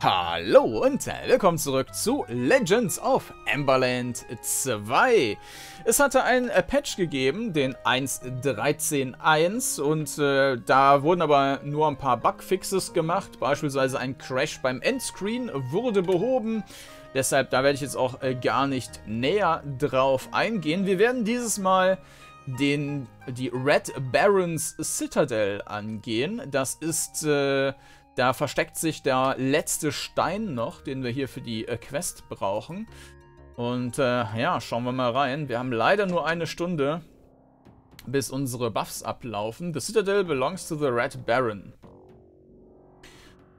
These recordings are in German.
Hallo und willkommen zurück zu Legends of Amberland 2. Es hatte einen Patch gegeben, den 1.13.1 und äh, da wurden aber nur ein paar Bugfixes gemacht. Beispielsweise ein Crash beim Endscreen wurde behoben. Deshalb, da werde ich jetzt auch äh, gar nicht näher drauf eingehen. Wir werden dieses Mal den, die Red Barons Citadel angehen. Das ist... Äh, da versteckt sich der letzte Stein noch, den wir hier für die äh, Quest brauchen. Und äh, ja, schauen wir mal rein. Wir haben leider nur eine Stunde, bis unsere Buffs ablaufen. The Citadel belongs to the Red Baron.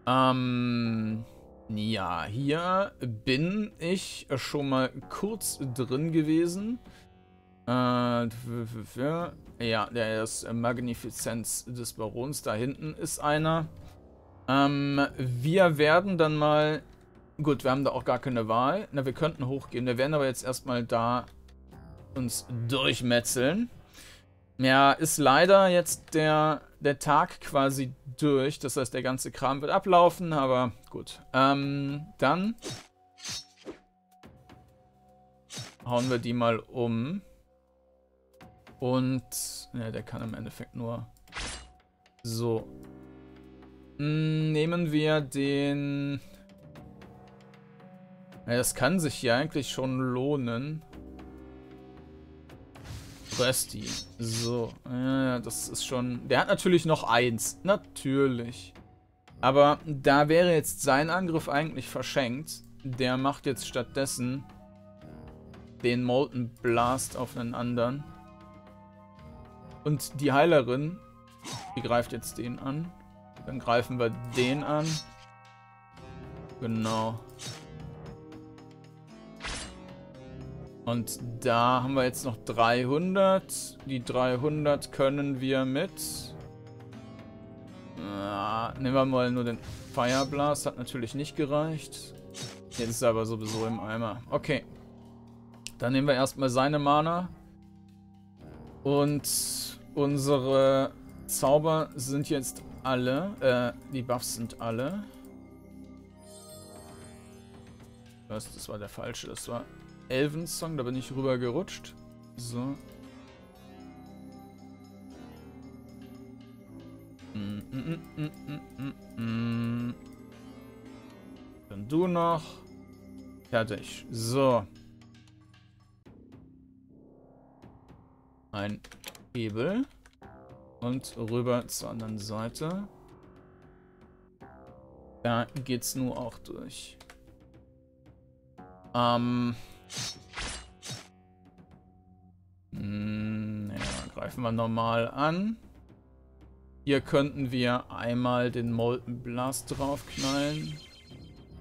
Ähm, ja, hier bin ich schon mal kurz drin gewesen. Äh, ja, der ist Magnifizenz des Barons. Da hinten ist einer. Ähm, wir werden dann mal... Gut, wir haben da auch gar keine Wahl. Na, wir könnten hochgehen. Wir werden aber jetzt erstmal da uns durchmetzeln. Ja, ist leider jetzt der, der Tag quasi durch. Das heißt, der ganze Kram wird ablaufen, aber gut. Ähm, dann hauen wir die mal um. Und, ne, der kann im Endeffekt nur so nehmen wir den... Ja, das kann sich hier eigentlich schon lohnen. Presti. So. Ja, das ist schon... Der hat natürlich noch eins. Natürlich. Aber da wäre jetzt sein Angriff eigentlich verschenkt. Der macht jetzt stattdessen den Molten Blast auf einen anderen. Und die Heilerin, die greift jetzt den an. Dann greifen wir den an. Genau. Und da haben wir jetzt noch 300. Die 300 können wir mit... Ja, nehmen wir mal nur den Fire Blast. Hat natürlich nicht gereicht. Jetzt ist er aber sowieso im Eimer. Okay. Dann nehmen wir erstmal seine Mana. Und unsere Zauber sind jetzt alle. Äh, die Buffs sind alle. Was? Das war der falsche. Das war Elvens Song. Da bin ich rüber gerutscht. So. Mm, mm, mm, Dann du noch. Fertig. So. Ein Hebel. Und rüber zur anderen Seite. Da geht's nur auch durch. Ähm. Hm, ja, greifen wir normal an. Hier könnten wir einmal den Molten Blast draufknallen.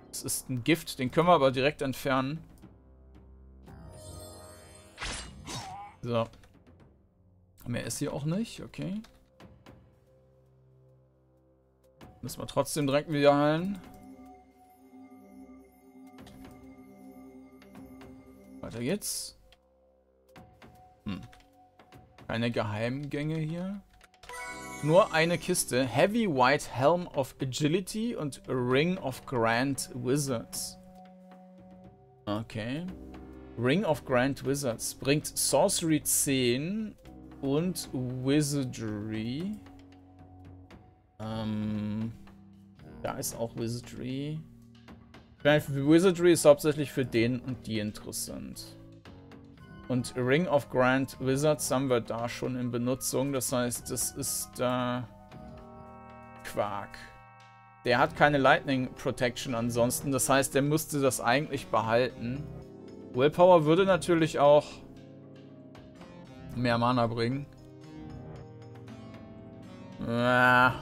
Das ist ein Gift, den können wir aber direkt entfernen. So. Mehr ist hier auch nicht, okay. Müssen wir trotzdem direkt wieder heilen. Weiter geht's. Hm. Keine Geheimgänge hier. Nur eine Kiste. Heavy White Helm of Agility und Ring of Grand Wizards. Okay. Ring of Grand Wizards bringt Sorcery 10 und Wizardry. Ähm, da ist auch Wizardry. Wizardry ist hauptsächlich für den und die interessant. Und Ring of Grand Wizards haben wir da schon in Benutzung. Das heißt, das ist äh, Quark. Der hat keine Lightning Protection ansonsten. Das heißt, der müsste das eigentlich behalten. Willpower würde natürlich auch mehr Mana bringen. Ah.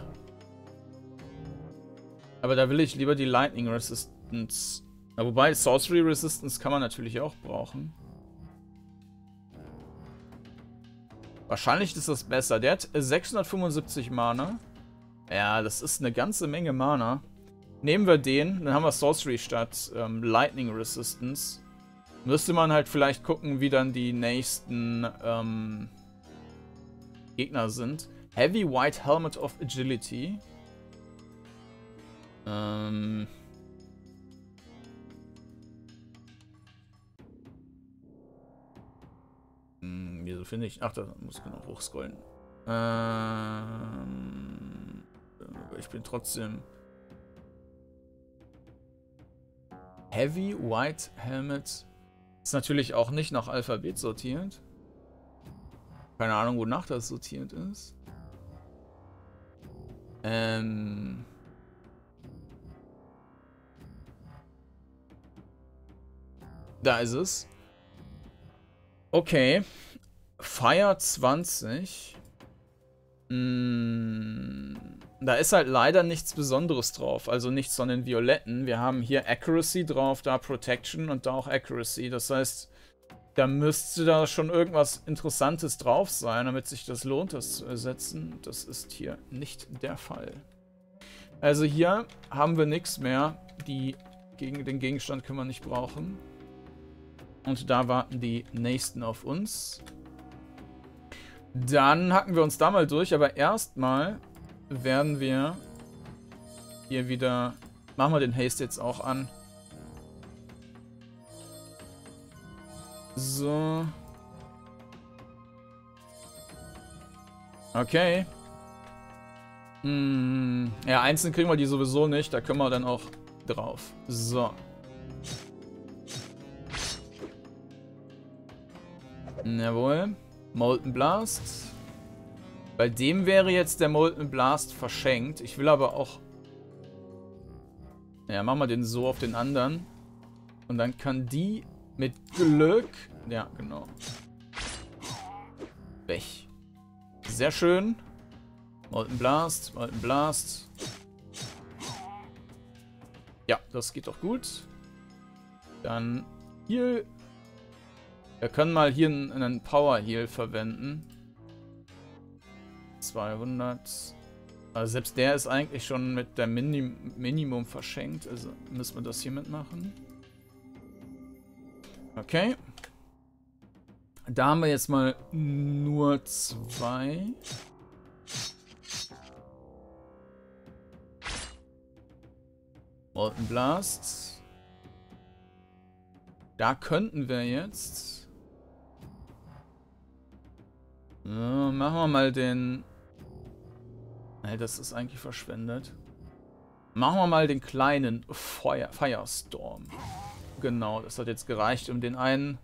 Aber da will ich lieber die Lightning Resistance. Ja, wobei, Sorcery Resistance kann man natürlich auch brauchen. Wahrscheinlich ist das besser. Der hat 675 Mana. Ja, das ist eine ganze Menge Mana. Nehmen wir den, dann haben wir Sorcery statt ähm, Lightning Resistance. Müsste man halt vielleicht gucken, wie dann die nächsten ähm, Gegner sind. Heavy White Helmet of Agility. Ähm... Hm, wieso finde ich... Ach, da muss ich genau hochscrollen. Ähm... Ich bin trotzdem... Heavy White Helmet ist natürlich auch nicht nach Alphabet sortiert. Keine Ahnung, wonach das sortiert ist. Ähm... Da ist es. Okay. Fire 20. Hm, da ist halt leider nichts Besonderes drauf. Also nichts von den Violetten. Wir haben hier Accuracy drauf, da Protection und da auch Accuracy. Das heißt, da müsste da schon irgendwas Interessantes drauf sein, damit sich das lohnt, das zu ersetzen. Das ist hier nicht der Fall. Also hier haben wir nichts mehr. Die gegen den Gegenstand können wir nicht brauchen. Und da warten die nächsten auf uns. Dann hacken wir uns da mal durch, aber erstmal werden wir hier wieder... Machen wir den Haste jetzt auch an. So. Okay. Hm. Ja, einzeln kriegen wir die sowieso nicht. Da können wir dann auch drauf. So. Jawohl. Molten Blast. Bei dem wäre jetzt der Molten Blast verschenkt. Ich will aber auch... Ja, machen wir den so auf den anderen. Und dann kann die mit Glück... Ja, genau. Weg. Sehr schön. Molten Blast, Molten Blast. Ja, das geht doch gut. Dann hier wir können mal hier einen Power Heal verwenden. 200. Also selbst der ist eigentlich schon mit der Minim Minimum verschenkt. Also müssen wir das hier mitmachen. Okay. Da haben wir jetzt mal nur zwei. Molten Blast. Da könnten wir jetzt so, machen wir mal den... Ne, das ist eigentlich verschwendet. Machen wir mal den kleinen Feuer Firestorm. Genau, das hat jetzt gereicht, um den einen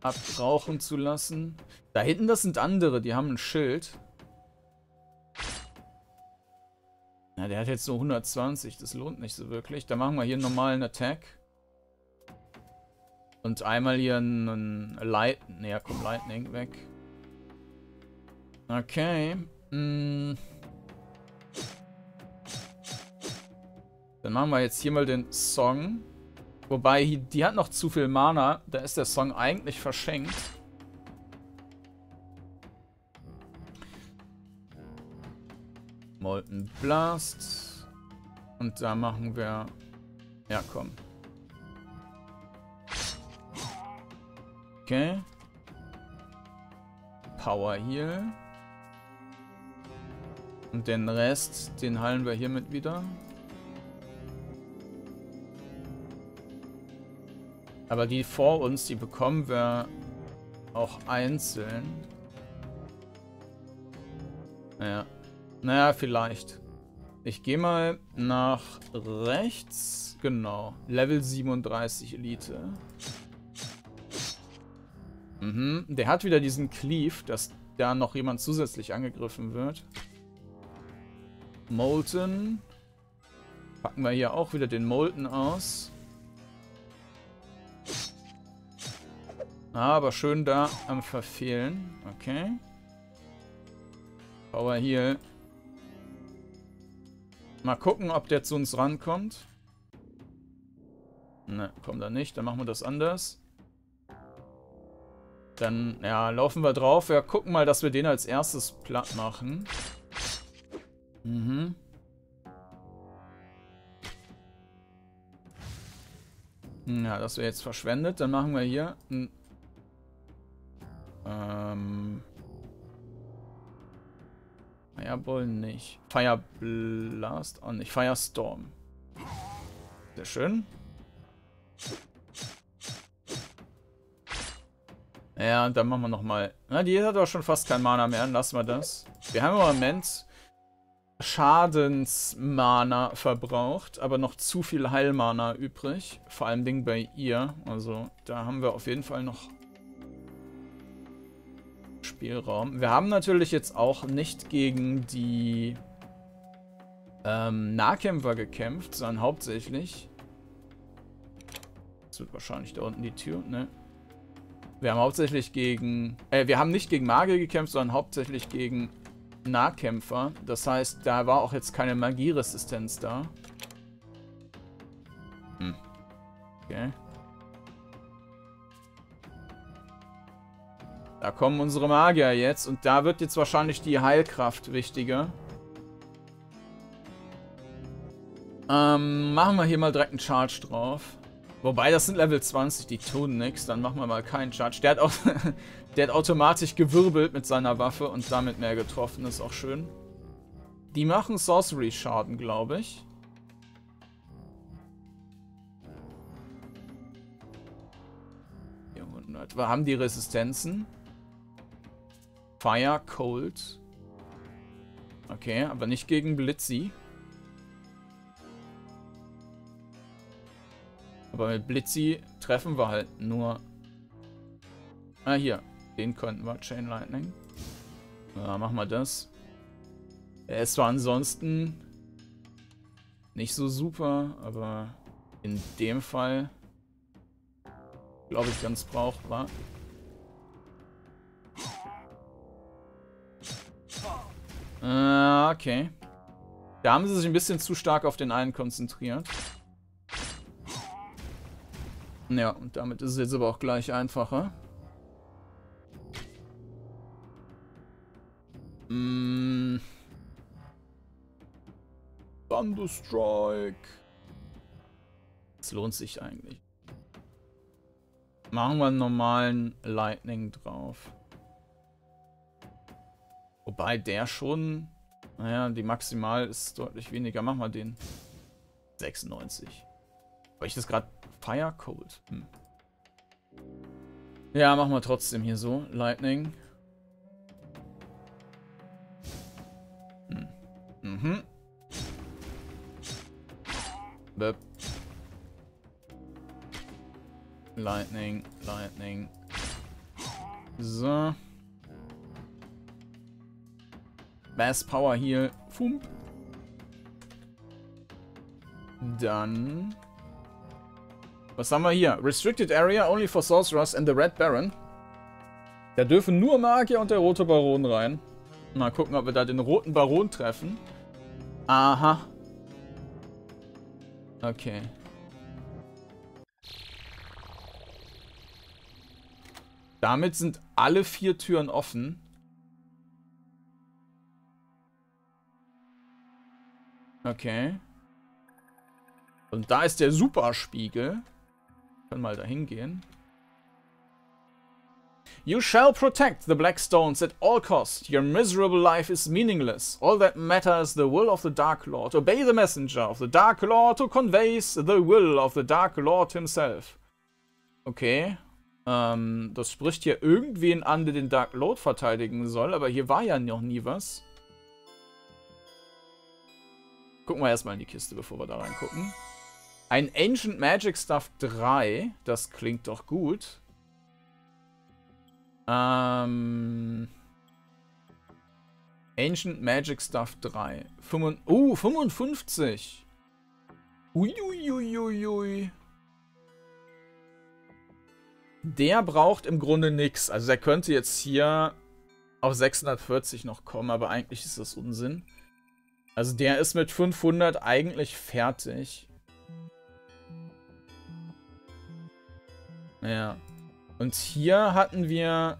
abrauchen zu lassen. Da hinten, das sind andere, die haben ein Schild. Na, der hat jetzt so 120, das lohnt nicht so wirklich. Da machen wir hier einen normalen Attack. Und einmal hier einen Light... Ne, komm, Lightning weg. Okay. Hm. Dann machen wir jetzt hier mal den Song. Wobei, die hat noch zu viel Mana. Da ist der Song eigentlich verschenkt. Molten Blast. Und da machen wir... Ja, komm. Okay. Power Heal. Und den Rest, den heilen wir hiermit wieder. Aber die vor uns, die bekommen wir auch einzeln. Naja. Naja, vielleicht. Ich gehe mal nach rechts. Genau. Level 37 Elite. Mhm. Der hat wieder diesen Cleave, dass da noch jemand zusätzlich angegriffen wird. Molten. Packen wir hier auch wieder den Molten aus. Aber schön da am Verfehlen. Okay. Power Heal. Mal gucken, ob der zu uns rankommt. Ne, kommt er nicht. Dann machen wir das anders. Dann, ja, laufen wir drauf. Wir gucken mal, dass wir den als erstes platt machen. Mhm. Ja, das wäre jetzt verschwendet. Dann machen wir hier ein... Ähm... Fireball nicht. Fireblast auch nicht. Firestorm. Sehr schön. Ja, und dann machen wir nochmal. Na, die hat auch schon fast kein Mana mehr. Lassen wir das. Wir haben im Moment Schadensmana verbraucht, aber noch zu viel Heilmana übrig. Vor allem Ding bei ihr. Also, da haben wir auf jeden Fall noch Spielraum. Wir haben natürlich jetzt auch nicht gegen die ähm, Nahkämpfer gekämpft, sondern hauptsächlich. Das wird wahrscheinlich da unten die Tür, ne? Wir haben hauptsächlich gegen... Äh, wir haben nicht gegen Magier gekämpft, sondern hauptsächlich gegen Nahkämpfer. Das heißt, da war auch jetzt keine Magieresistenz da. Hm. Okay. Da kommen unsere Magier jetzt und da wird jetzt wahrscheinlich die Heilkraft wichtiger. Ähm, machen wir hier mal direkt einen Charge drauf. Wobei, das sind Level 20, die tun nichts. Dann machen wir mal keinen Charge. Der hat, auch der hat automatisch gewirbelt mit seiner Waffe und damit mehr getroffen. ist auch schön. Die machen Sorcery-Schaden, glaube ich. Wir haben die Resistenzen. Fire, Cold. Okay, aber nicht gegen Blitzy. Aber mit Blitzy treffen wir halt nur... Ah, hier. Den könnten wir. Chain Lightning. Ja, machen wir das. Er ist zwar ansonsten nicht so super, aber in dem Fall glaube ich ganz brauchbar. Äh, okay. Da haben sie sich ein bisschen zu stark auf den einen konzentriert. Ja, und damit ist es jetzt aber auch gleich einfacher. Mm. Thunderstrike. Das lohnt sich eigentlich. Machen wir einen normalen Lightning drauf. Wobei der schon... Naja, die Maximal ist deutlich weniger. Machen wir den. 96. Weil ich das gerade Fire Cold. Hm. Ja, machen wir trotzdem hier so. Lightning. Hm. Mhm. Böp. Lightning, Lightning. So. Mass Power Heal. Fump. Dann was haben wir hier? Restricted Area only for Sorcerers and the Red Baron. Da dürfen nur Magier und der rote Baron rein. Mal gucken, ob wir da den roten Baron treffen. Aha. Okay. Damit sind alle vier Türen offen. Okay. Und da ist der Superspiegel. Können mal dahin gehen. You shall protect the Black Stones at all costs. Your miserable life is meaningless. All that matters the will of the Dark Lord. Obey the messenger of the Dark Lord who conveys the will of the Dark Lord himself. Okay. Ähm, das spricht hier irgendwen an, der den Dark Lord verteidigen soll, aber hier war ja noch nie was. Gucken wir erstmal in die Kiste, bevor wir da reingucken. Ein Ancient Magic Stuff 3. Das klingt doch gut. Ähm... Ancient Magic Stuff 3. Fünfund oh, 55. Uiuiuiui. Der braucht im Grunde nichts. Also der könnte jetzt hier auf 640 noch kommen, aber eigentlich ist das Unsinn. Also der ist mit 500 eigentlich fertig. Ja. Und hier hatten wir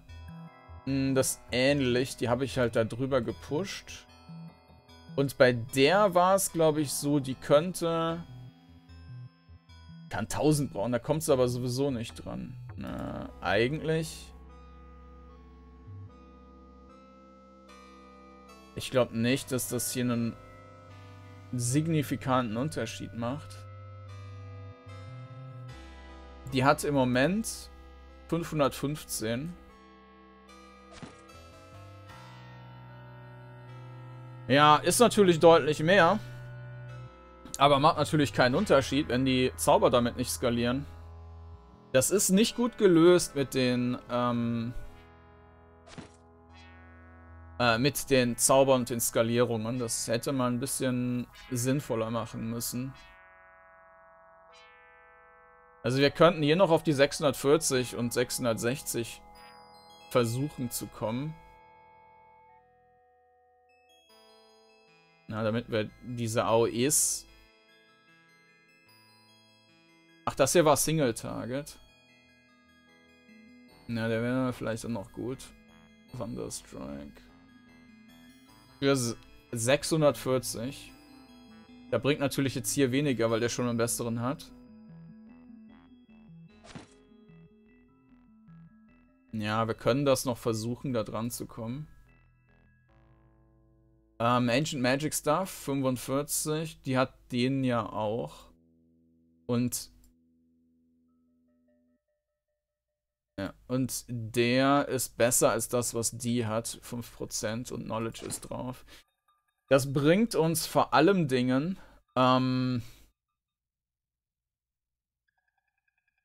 mh, hm, das ähnlich. Die habe ich halt da drüber gepusht. Und bei der war es, glaube ich, so, die könnte... Kann 1000 brauchen, da kommt es aber sowieso nicht dran. Na, eigentlich... Ich glaube nicht, dass das hier einen signifikanten Unterschied macht. Die hat im Moment 515. Ja, ist natürlich deutlich mehr. Aber macht natürlich keinen Unterschied, wenn die Zauber damit nicht skalieren. Das ist nicht gut gelöst mit den, ähm, äh, mit den Zaubern und den Skalierungen. Das hätte man ein bisschen sinnvoller machen müssen. Also wir könnten hier noch auf die 640 und 660 versuchen zu kommen. Na, damit wir diese AOEs... Ach, das hier war Single Target. Na, der wäre vielleicht auch noch gut. Thunderstrike. Für 640. Der bringt natürlich jetzt hier weniger, weil der schon einen besseren hat. Ja, wir können das noch versuchen, da dran zu kommen. Ähm, Ancient Magic Stuff, 45. Die hat den ja auch. Und... Ja, und der ist besser als das, was die hat. 5% und Knowledge ist drauf. Das bringt uns vor allem Dingen... Ähm,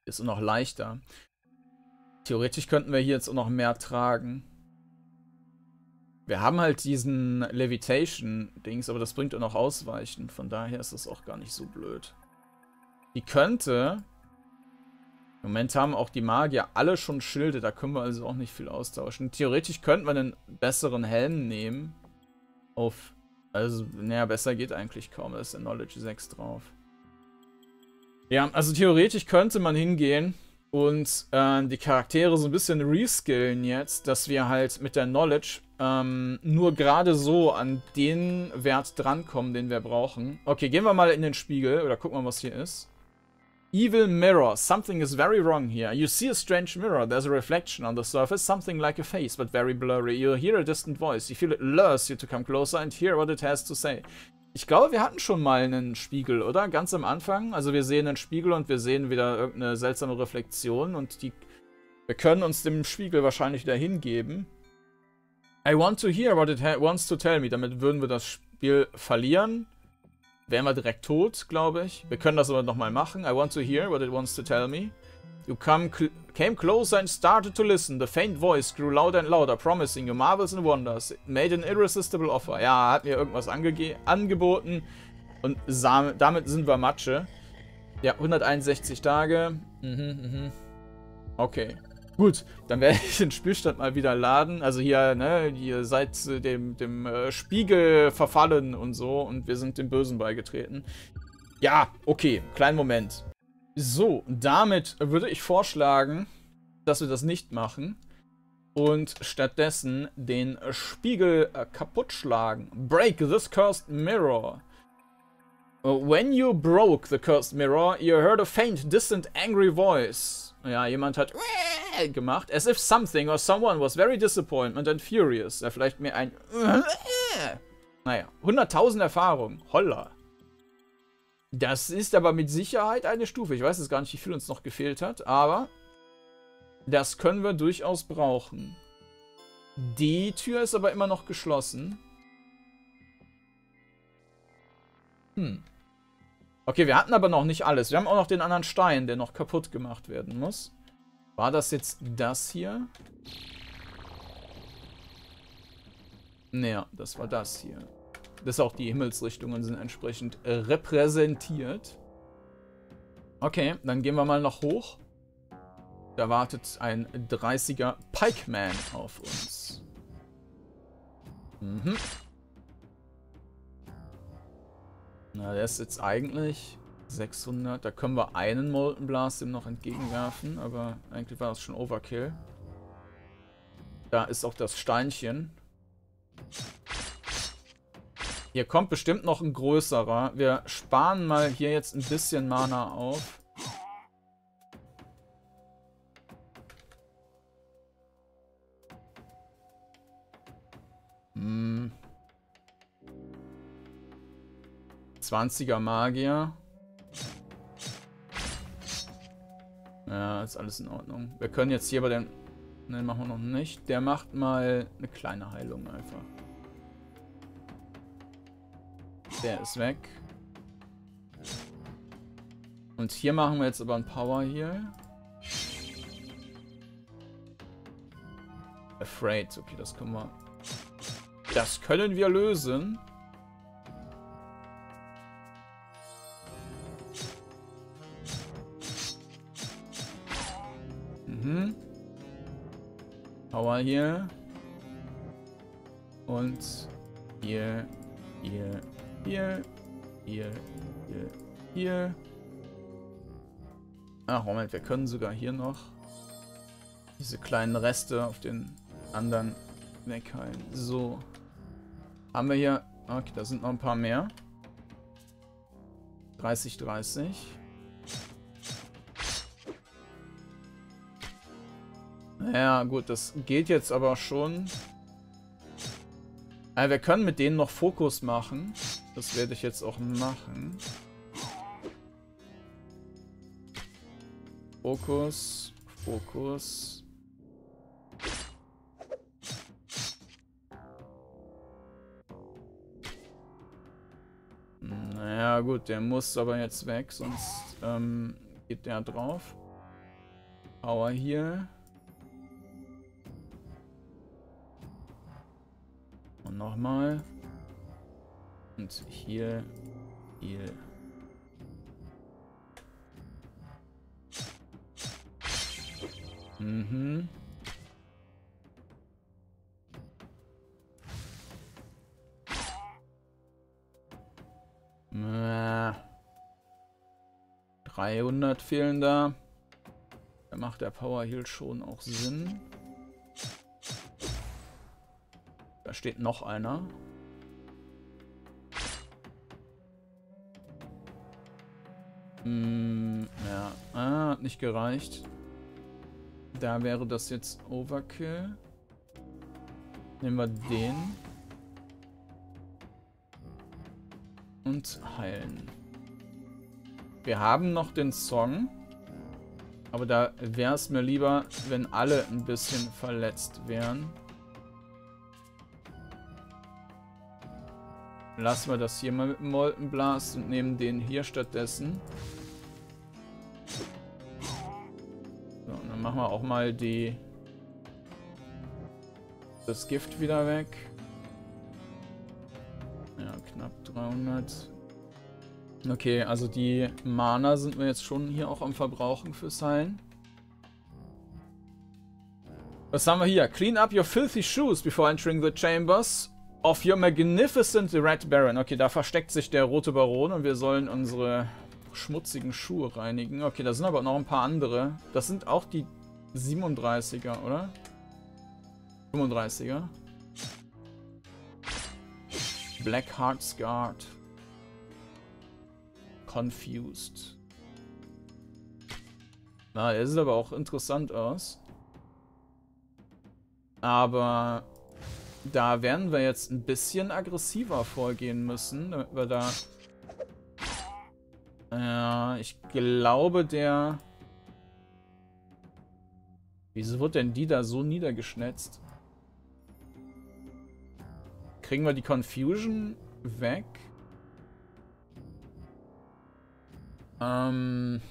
ist noch leichter. Theoretisch könnten wir hier jetzt auch noch mehr tragen. Wir haben halt diesen Levitation-Dings, aber das bringt auch noch Ausweichen. Von daher ist das auch gar nicht so blöd. Die könnte... Im Moment haben auch die Magier alle schon Schilde, da können wir also auch nicht viel austauschen. Theoretisch könnten wir einen besseren Helm nehmen. Auf... Also, naja, besser geht eigentlich kaum. Da ist der Knowledge 6 drauf. Ja, also theoretisch könnte man hingehen und äh, die Charaktere so ein bisschen reskillen jetzt, dass wir halt mit der Knowledge ähm, nur gerade so an den Wert drankommen, den wir brauchen. Okay, gehen wir mal in den Spiegel oder gucken mal, was hier ist. Evil mirror. Something is very wrong here. You see a strange mirror. There's a reflection on the surface, something like a face, but very blurry. You hear a distant voice. You feel it lures you to come closer and hear what it has to say. Ich glaube, wir hatten schon mal einen Spiegel, oder? Ganz am Anfang. Also wir sehen einen Spiegel und wir sehen wieder irgendeine seltsame Reflexion und die... Wir können uns dem Spiegel wahrscheinlich wieder hingeben. I want to hear what it wants to tell me. Damit würden wir das Spiel verlieren. Wären wir direkt tot, glaube ich. Wir können das aber nochmal machen. I want to hear what it wants to tell me. You come cl came closer and started to listen. The faint voice grew louder and louder, promising you marvels and wonders. It made an irresistible offer. Ja, hat mir irgendwas angeboten. Und damit sind wir Matsche. Ja, 161 Tage. Mhm, mhm. Okay. Gut, dann werde ich den Spielstand mal wieder laden. Also hier, ne, ihr seid dem, dem äh, Spiegel verfallen und so und wir sind dem Bösen beigetreten. Ja, okay, kleinen Moment. So, damit würde ich vorschlagen, dass wir das nicht machen und stattdessen den Spiegel äh, kaputt schlagen. Break this cursed mirror. Uh, when you broke the cursed mirror, you heard a faint, distant, angry voice. Ja, jemand hat gemacht, as if something or someone was very disappointed and furious. Ja, vielleicht mehr ein Naja, 100.000 Erfahrungen. Holla. Das ist aber mit Sicherheit eine Stufe. Ich weiß jetzt gar nicht, wie viel uns noch gefehlt hat, aber das können wir durchaus brauchen. Die Tür ist aber immer noch geschlossen. Hm. Okay, wir hatten aber noch nicht alles. Wir haben auch noch den anderen Stein, der noch kaputt gemacht werden muss. War das jetzt das hier? Naja, das war das hier dass auch die Himmelsrichtungen sind entsprechend äh, repräsentiert. Okay, dann gehen wir mal noch hoch. Da wartet ein 30er Pikeman auf uns. Mhm. Na, der ist jetzt eigentlich 600. Da können wir einen Molten Blast ihm noch entgegenwerfen, aber eigentlich war das schon Overkill. Da ist auch das Steinchen. Hier kommt bestimmt noch ein größerer. Wir sparen mal hier jetzt ein bisschen Mana auf. Hm. 20er Magier. Ja, ist alles in Ordnung. Wir können jetzt hier bei den... Ne, machen wir noch nicht. Der macht mal eine kleine Heilung einfach. Der ist weg. Und hier machen wir jetzt aber ein Power hier. Afraid. Okay, das können wir... Das können wir lösen. Mhm. Power hier. Und hier, hier, hier, hier, hier, hier. Ach, Moment, wir können sogar hier noch diese kleinen Reste auf den anderen wegheilen. So. Haben wir hier... Okay, da sind noch ein paar mehr. 30, 30. Ja, gut, das geht jetzt aber schon. Also wir können mit denen noch Fokus machen. Das werde ich jetzt auch machen. Fokus, Fokus. Naja, gut, der muss aber jetzt weg, sonst ähm, geht der drauf. Power hier. Und nochmal. Und hier, hier. Mhm. Äh, 300 fehlen da. Da macht der Power Heal schon auch Sinn. Da steht noch einer. Hm, ja. Ah, hat nicht gereicht. Da wäre das jetzt Overkill. Nehmen wir den. Und heilen. Wir haben noch den Song. Aber da wäre es mir lieber, wenn alle ein bisschen verletzt wären. Lassen wir das hier mal mit dem Molten Blast und nehmen den hier stattdessen. So, und dann machen wir auch mal die das Gift wieder weg. Ja, knapp 300. Okay, also die Mana sind wir jetzt schon hier auch am Verbrauchen fürs Heilen. Was haben wir hier? Clean up your filthy shoes before entering the chambers of your magnificent Red Baron. Okay, da versteckt sich der rote Baron und wir sollen unsere schmutzigen Schuhe reinigen. Okay, da sind aber noch ein paar andere. Das sind auch die 37er, oder? 35er. Black Heart's Guard. Confused. Na, er sieht aber auch interessant aus. Aber da werden wir jetzt ein bisschen aggressiver vorgehen müssen, damit wir da... Ja, ich glaube, der... Wieso wird denn die da so niedergeschnetzt? Kriegen wir die Confusion weg? Ähm...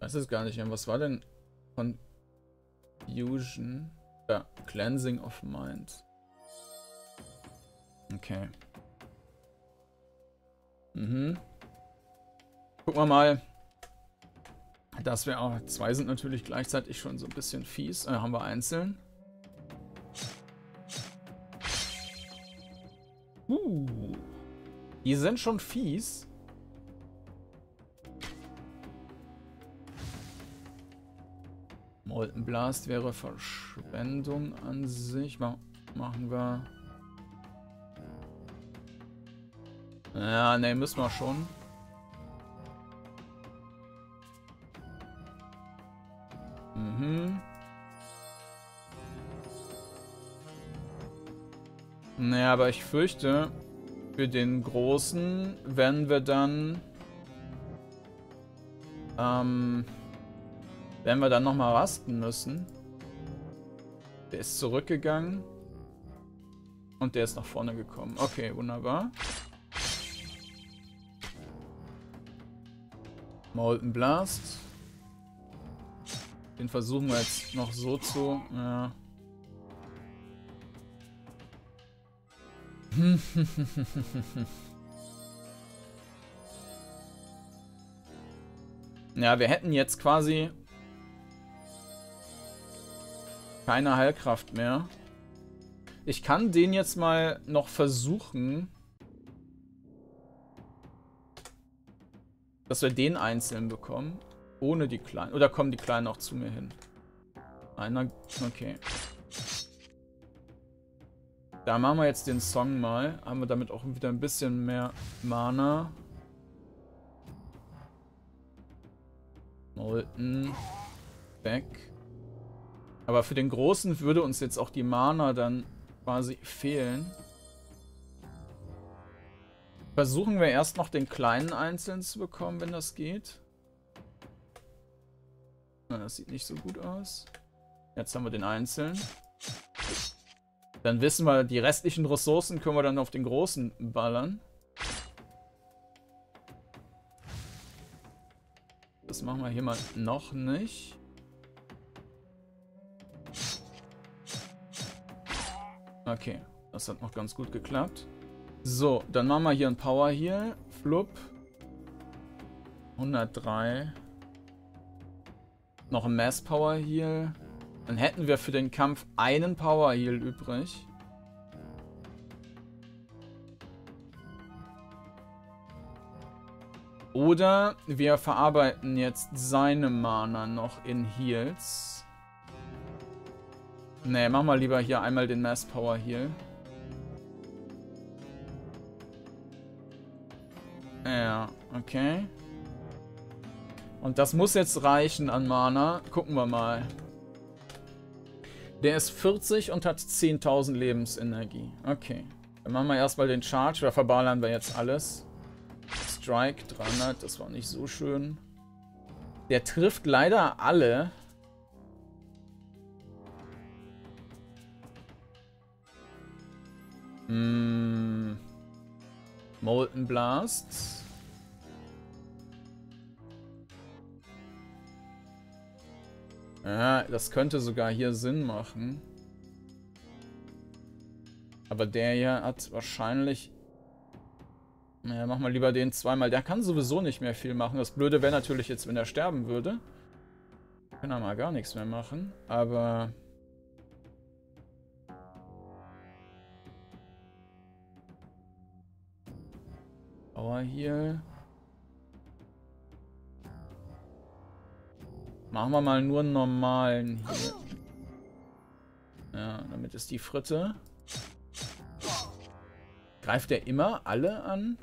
weiß es gar nicht mehr. Was war denn Confusion? Ja, Cleansing of Mind. Okay. Mhm. Gucken wir mal. Das wäre auch. Zwei sind natürlich gleichzeitig schon so ein bisschen fies. Äh, haben wir einzeln. Uh. Die sind schon fies. Molten Blast wäre Verschwendung an sich. Ma machen wir. Ja, ne, müssen wir schon. Mhm. Naja, aber ich fürchte, für den Großen werden wir dann... Ähm... Werden wir dann nochmal rasten müssen. Der ist zurückgegangen. Und der ist nach vorne gekommen. Okay, wunderbar. Molten Blast. Den versuchen wir jetzt noch so zu... Ja. ja, wir hätten jetzt quasi keine Heilkraft mehr. Ich kann den jetzt mal noch versuchen, dass wir den einzeln bekommen. Ohne die Kleinen. Oder kommen die Kleinen auch zu mir hin? Einer. Okay. Da machen wir jetzt den Song mal. Haben wir damit auch wieder ein bisschen mehr Mana. Molten. Back. Aber für den Großen würde uns jetzt auch die Mana dann quasi fehlen. Versuchen wir erst noch den kleinen einzeln zu bekommen, wenn das geht. Na, das sieht nicht so gut aus. Jetzt haben wir den einzeln. Dann wissen wir, die restlichen Ressourcen können wir dann auf den großen ballern. Das machen wir hier mal noch nicht. Okay, das hat noch ganz gut geklappt. So, dann machen wir hier ein Power Heal. Flup. 103. Noch ein Mass Power Heal. Dann hätten wir für den Kampf einen Power Heal übrig. Oder wir verarbeiten jetzt seine Mana noch in Heals. Ne, mach mal lieber hier einmal den Mass Power Heal. Ja, okay. Und das muss jetzt reichen an Mana. Gucken wir mal. Der ist 40 und hat 10.000 Lebensenergie. Okay. Dann machen wir erstmal den Charge. Da verballern wir jetzt alles. Strike 300, das war nicht so schön. Der trifft leider alle. Mm. Molten Blast. Ja, das könnte sogar hier Sinn machen. Aber der hier hat wahrscheinlich... Naja, mach mal lieber den zweimal. Der kann sowieso nicht mehr viel machen. Das Blöde wäre natürlich jetzt, wenn er sterben würde. Kann er mal gar nichts mehr machen. Aber... Power hier. Machen wir mal nur einen normalen hier. Ja, damit ist die Fritte. Greift er immer alle an?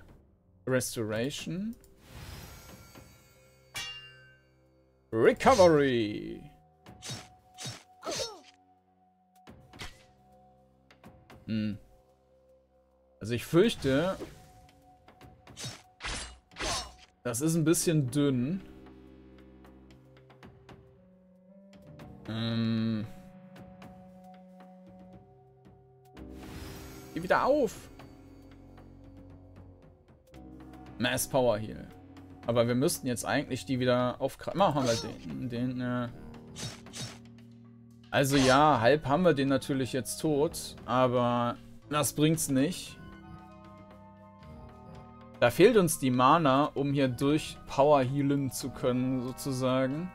Restoration. Recovery. Hm. Also ich fürchte, das ist ein bisschen dünn. Ähm. Geh wieder auf. Mass Power Heal. Aber wir müssten jetzt eigentlich die wieder aufgreifen. Machen wir den. den äh also ja, halb haben wir den natürlich jetzt tot. Aber das bringt's nicht. Da fehlt uns die Mana, um hier durch Power healen zu können, sozusagen.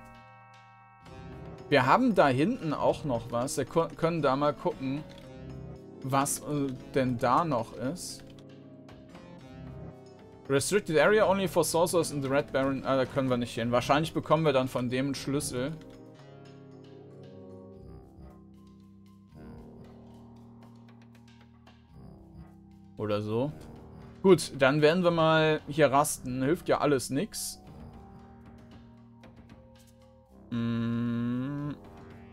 Wir haben da hinten auch noch was. Wir können da mal gucken, was äh, denn da noch ist. Restricted Area only for Sorcerers in the Red Baron. Ah, da können wir nicht hin. Wahrscheinlich bekommen wir dann von dem einen Schlüssel. Oder so. Gut, dann werden wir mal hier rasten. Hilft ja alles nix. Mm,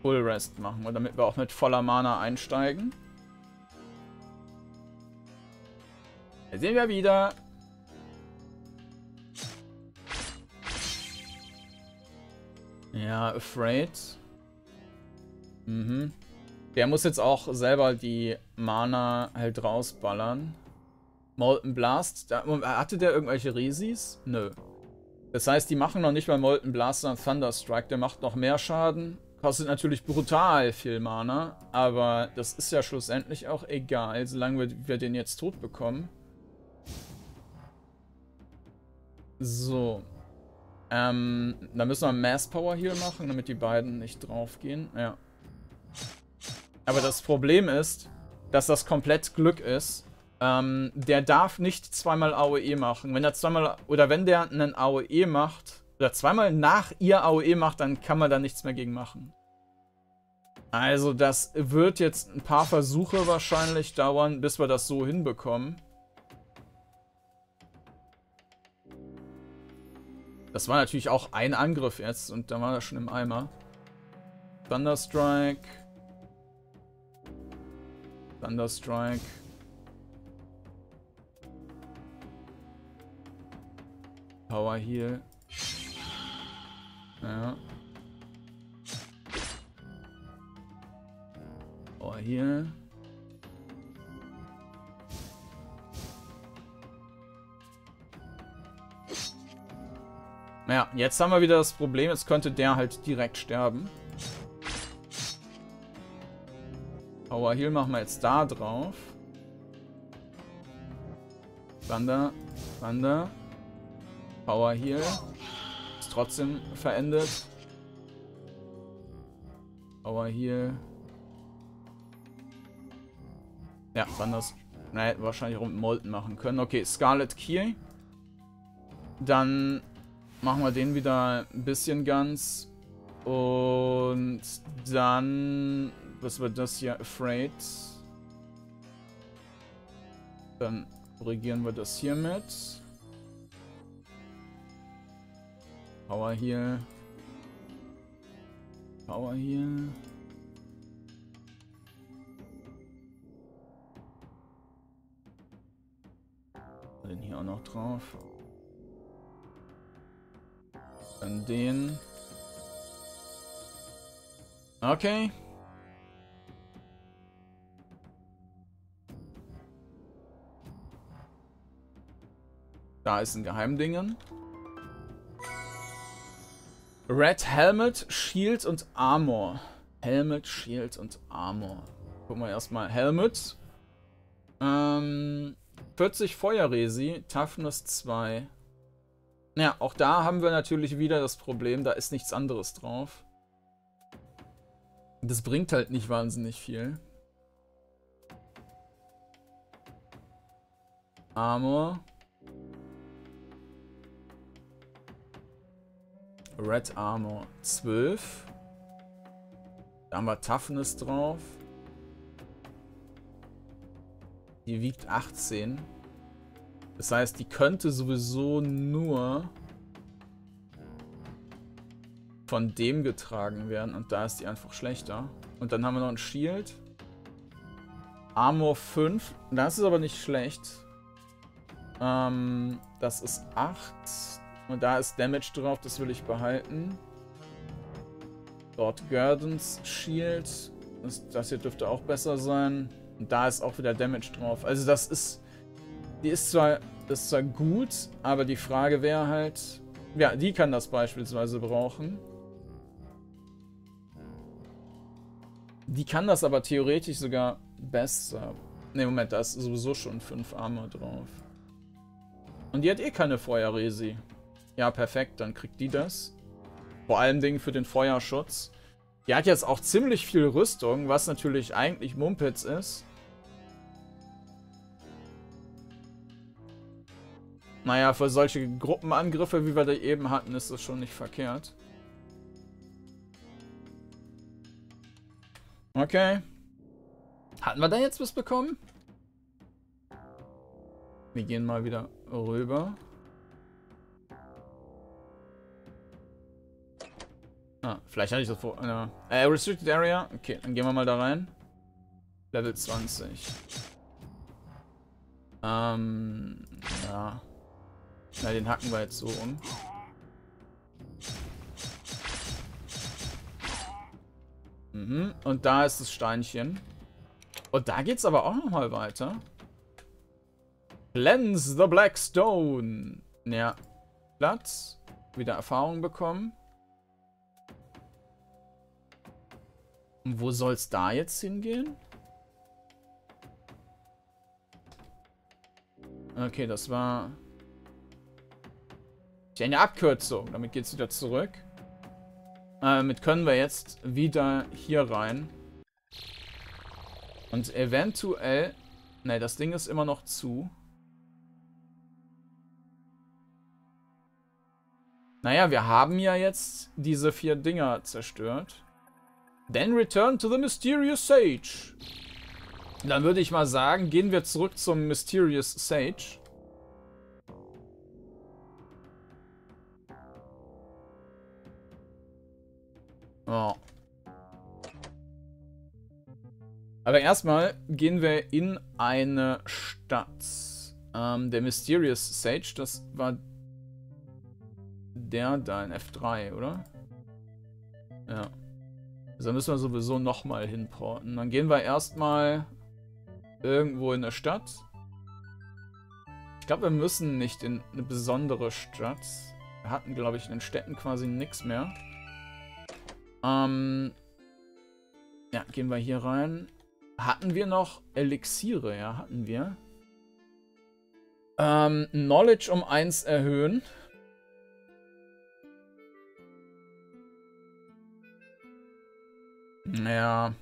Full Rest machen wir, damit wir auch mit voller Mana einsteigen. Da sehen wir wieder. Ja, Afraid. Mhm. Der muss jetzt auch selber die Mana halt rausballern. Molten Blast. Hatte der irgendwelche Resis? Nö. Das heißt, die machen noch nicht mal Molten Blast, sondern Thunderstrike. Der macht noch mehr Schaden. Kostet natürlich brutal viel Mana. Aber das ist ja schlussendlich auch egal, solange wir, wir den jetzt tot bekommen. So. Ähm, da müssen wir Mass Power Heal machen, damit die beiden nicht draufgehen. Ja. Aber das Problem ist, dass das komplett Glück ist. Ähm, der darf nicht zweimal AOE machen. Wenn er zweimal, oder wenn der einen AOE macht, oder zweimal nach ihr AOE macht, dann kann man da nichts mehr gegen machen. Also das wird jetzt ein paar Versuche wahrscheinlich dauern, bis wir das so hinbekommen. Das war natürlich auch ein Angriff jetzt und da war er schon im Eimer. Thunderstrike. Thunderstrike. Power Heal. Ja. Power Heal. Ja, jetzt haben wir wieder das Problem, jetzt könnte der halt direkt sterben. Power Heal machen wir jetzt da drauf. Wander, Wander. Power Heal. Ist trotzdem verendet. Power Heal. Ja, Wanders. Naja, wahrscheinlich rum Molten machen können. Okay, Scarlet Key. Dann machen wir den wieder ein bisschen ganz. Und dann, was wird das hier? Afraid. Dann korrigieren wir das hier mit. Power Heal. Power Heal. Den hier auch noch drauf. Dann den. Okay. Da ist ein Geheimdingen. Red Helmet, Shield und Armor. Helmet, Shield und Armor. Gucken wir erstmal. Helmet. Ähm, 40 Feuerresi, Toughness 2. Ja, auch da haben wir natürlich wieder das Problem, da ist nichts anderes drauf. Das bringt halt nicht wahnsinnig viel. Armor. Red Armor 12. Da haben wir Toughness drauf. Die wiegt 18. Das heißt, die könnte sowieso nur von dem getragen werden. Und da ist die einfach schlechter. Und dann haben wir noch ein Shield. Armor 5. Das ist aber nicht schlecht. Ähm, das ist 8. Und da ist Damage drauf. Das will ich behalten. Dort Gardens Shield. Das, das hier dürfte auch besser sein. Und da ist auch wieder Damage drauf. Also das ist die ist zwar, ist zwar gut, aber die Frage wäre halt... Ja, die kann das beispielsweise brauchen. Die kann das aber theoretisch sogar besser. Ne, Moment, da ist sowieso schon 5 Armor drauf. Und die hat eh keine Feuerresi. Ja, perfekt, dann kriegt die das. Vor allem Dingen für den Feuerschutz. Die hat jetzt auch ziemlich viel Rüstung, was natürlich eigentlich Mumpitz ist. Naja, für solche Gruppenangriffe, wie wir da eben hatten, ist das schon nicht verkehrt. Okay. Hatten wir da jetzt was bekommen? Wir gehen mal wieder rüber. Ah, vielleicht hatte ich das vor... Äh, äh, Restricted Area. Okay, dann gehen wir mal da rein. Level 20. Ähm, ja. Na, den hacken wir jetzt so um. Mhm. Und da ist das Steinchen. Und da geht's aber auch nochmal weiter. Cleanse the Black Stone. Ja. Platz. Wieder Erfahrung bekommen. Und wo soll's da jetzt hingehen? Okay, das war eine Abkürzung. Damit geht's wieder zurück. Äh, damit können wir jetzt wieder hier rein. Und eventuell... Ne, das Ding ist immer noch zu. Naja, wir haben ja jetzt diese vier Dinger zerstört. Then return to the Mysterious Sage. Dann würde ich mal sagen, gehen wir zurück zum Mysterious Sage. Oh. Aber erstmal gehen wir in eine Stadt. Ähm, der Mysterious Sage, das war der da in F3, oder? Ja. Also müssen wir sowieso nochmal hinporten. Dann gehen wir erstmal irgendwo in der Stadt. Ich glaube, wir müssen nicht in eine besondere Stadt. Wir hatten, glaube ich, in den Städten quasi nichts mehr. Ähm, ja, gehen wir hier rein. Hatten wir noch Elixiere? Ja, hatten wir. Ähm, Knowledge um 1 erhöhen. Ja.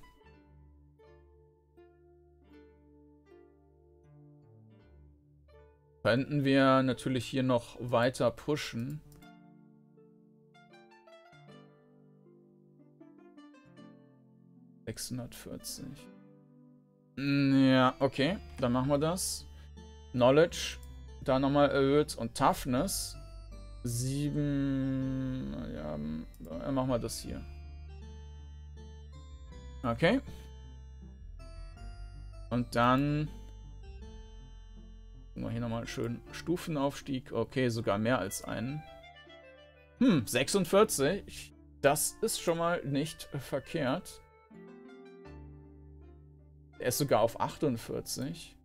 Könnten wir natürlich hier noch weiter pushen. 640. Ja, okay. Dann machen wir das. Knowledge. Da nochmal erhöht. Und Toughness. 7. Ja, machen wir das hier. Okay. Und dann... Machen wir hier nochmal schön Stufenaufstieg. Okay, sogar mehr als einen. Hm, 46. Das ist schon mal nicht verkehrt. Er ist sogar auf 48.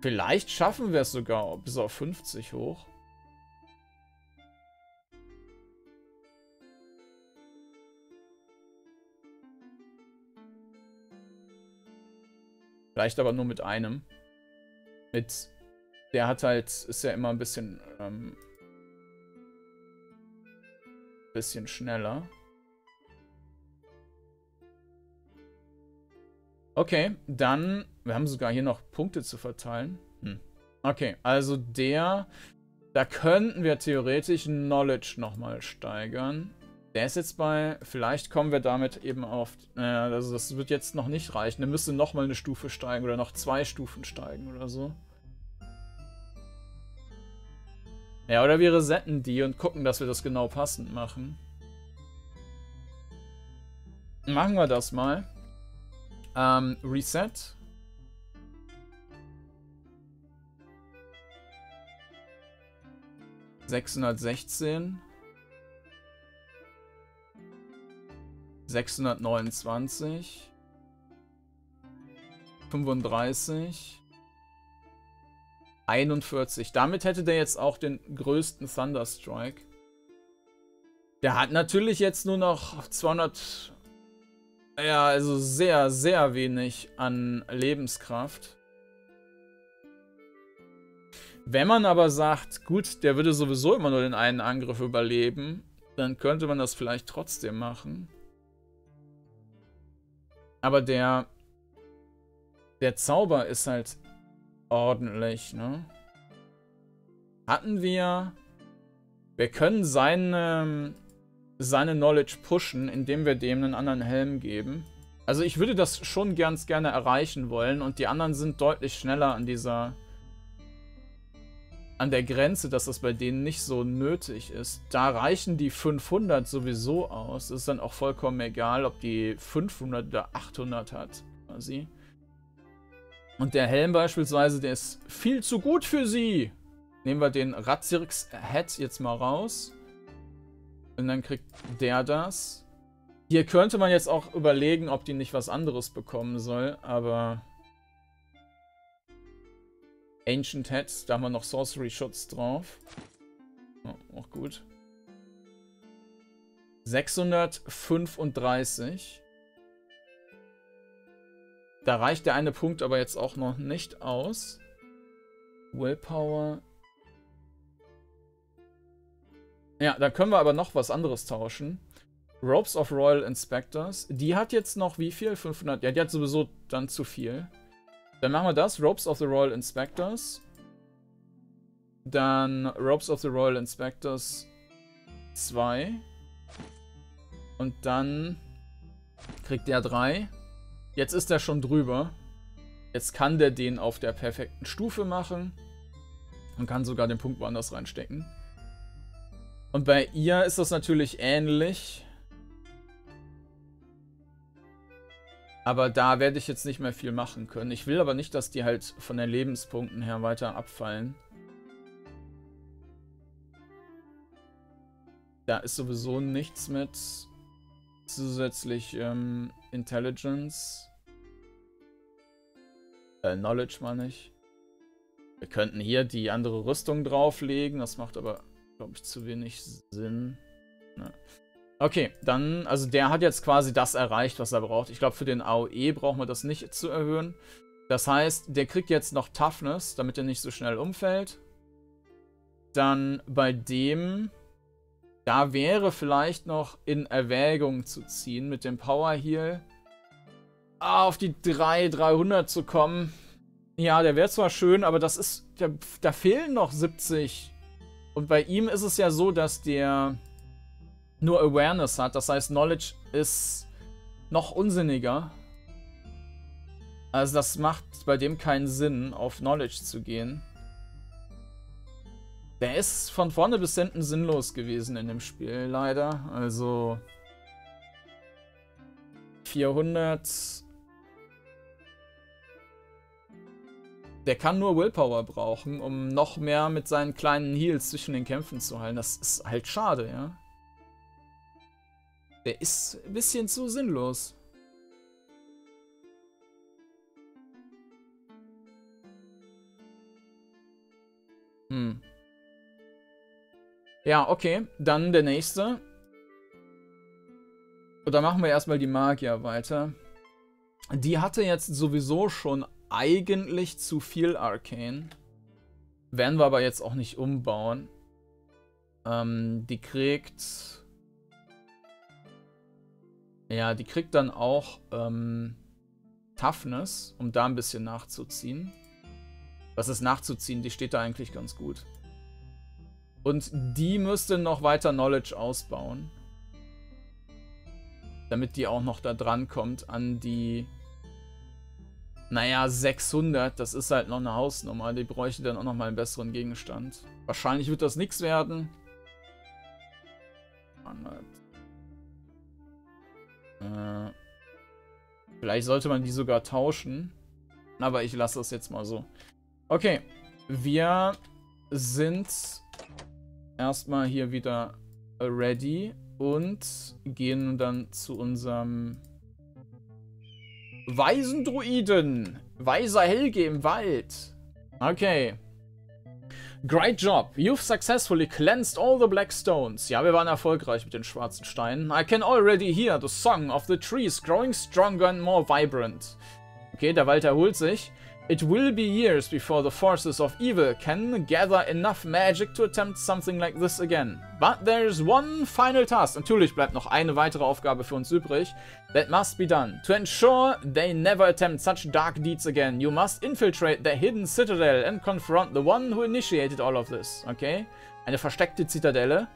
Vielleicht schaffen wir es sogar bis auf 50 hoch. Vielleicht aber nur mit einem. Mit. Der hat halt. Ist ja immer ein bisschen. Ähm, bisschen schneller. Okay, dann... Wir haben sogar hier noch Punkte zu verteilen. Hm. Okay, also der... Da könnten wir theoretisch Knowledge nochmal steigern. Der ist jetzt bei... Vielleicht kommen wir damit eben auf... Äh, also das wird jetzt noch nicht reichen. Der müsste nochmal eine Stufe steigen oder noch zwei Stufen steigen oder so. Ja, oder wir resetten die und gucken, dass wir das genau passend machen. Machen wir das mal. Ähm, Reset. Sechshundertsechzehn. Sechshundertneunundzwanzig. Fünfunddreißig. 41. Damit hätte der jetzt auch den größten Thunderstrike. Der hat natürlich jetzt nur noch 200 ja, also sehr, sehr wenig an Lebenskraft. Wenn man aber sagt, gut, der würde sowieso immer nur den einen Angriff überleben, dann könnte man das vielleicht trotzdem machen. Aber der, der Zauber ist halt ordentlich, ne? Hatten wir... Wir können seine seine Knowledge pushen, indem wir dem einen anderen Helm geben. Also ich würde das schon ganz gerne erreichen wollen und die anderen sind deutlich schneller an dieser an der Grenze, dass das bei denen nicht so nötig ist. Da reichen die 500 sowieso aus. ist dann auch vollkommen egal, ob die 500 oder 800 hat, quasi. Und der Helm beispielsweise, der ist viel zu gut für sie. Nehmen wir den Razirks Head jetzt mal raus. Und dann kriegt der das. Hier könnte man jetzt auch überlegen, ob die nicht was anderes bekommen soll, aber... Ancient Heads, da haben wir noch Sorcery Schutz drauf. Oh, auch gut. 635. Da reicht der eine Punkt aber jetzt auch noch nicht aus. Willpower. Ja, da können wir aber noch was anderes tauschen. Ropes of Royal Inspectors. Die hat jetzt noch wie viel? 500. Ja, die hat sowieso dann zu viel. Dann machen wir das. Ropes of the Royal Inspectors. Dann Ropes of the Royal Inspectors 2. Und dann kriegt der 3. Jetzt ist er schon drüber. Jetzt kann der den auf der perfekten Stufe machen. Und kann sogar den Punkt woanders reinstecken. Und bei ihr ist das natürlich ähnlich. Aber da werde ich jetzt nicht mehr viel machen können. Ich will aber nicht, dass die halt von den Lebenspunkten her weiter abfallen. Da ist sowieso nichts mit zusätzlich ähm, Intelligence. Äh, Knowledge meine ich. Wir könnten hier die andere Rüstung drauflegen. Das macht aber, glaube ich, zu wenig Sinn. Ne. Okay, dann, also der hat jetzt quasi das erreicht, was er braucht. Ich glaube, für den AOE brauchen wir das nicht zu erhöhen. Das heißt, der kriegt jetzt noch Toughness, damit er nicht so schnell umfällt. Dann bei dem da wäre vielleicht noch in Erwägung zu ziehen, mit dem Power Heal ah, auf die 3, 300 zu kommen. Ja, der wäre zwar schön, aber das ist, da fehlen noch 70. Und bei ihm ist es ja so, dass der nur Awareness hat. Das heißt, Knowledge ist noch unsinniger. Also das macht bei dem keinen Sinn, auf Knowledge zu gehen. Der ist von vorne bis hinten sinnlos gewesen in dem Spiel, leider. Also 400. Der kann nur Willpower brauchen, um noch mehr mit seinen kleinen Heals zwischen den Kämpfen zu heilen. Das ist halt schade, ja. Der ist ein bisschen zu sinnlos. Hm. Ja, okay. Dann der nächste. Und dann machen wir erstmal die Magier weiter. Die hatte jetzt sowieso schon eigentlich zu viel Arcane. Werden wir aber jetzt auch nicht umbauen. Ähm, die kriegt... Ja, die kriegt dann auch ähm, Toughness, um da ein bisschen nachzuziehen. Was ist nachzuziehen? Die steht da eigentlich ganz gut. Und die müsste noch weiter Knowledge ausbauen. Damit die auch noch da dran kommt an die... Naja, 600, das ist halt noch eine Hausnummer. Die bräuchte dann auch noch mal einen besseren Gegenstand. Wahrscheinlich wird das nichts werden. Äh, vielleicht sollte man die sogar tauschen. Aber ich lasse das jetzt mal so. Okay, wir sind erstmal hier wieder ready und gehen dann zu unserem weisen Druiden. Weiser Helge im Wald. Okay. Great job. You've successfully cleansed all the black stones. Ja, wir waren erfolgreich mit den schwarzen Steinen. I can already hear the song of the trees growing stronger and more vibrant. Okay, der Wald erholt sich. It will be years before the forces of evil can gather enough magic to attempt something like this again. But there's one final task. Natürlich bleibt noch eine weitere Aufgabe für uns übrig. That must be done. To ensure they never attempt such dark deeds again, you must infiltrate their hidden citadel and confront the one who initiated all of this. Okay? Eine versteckte Zitadelle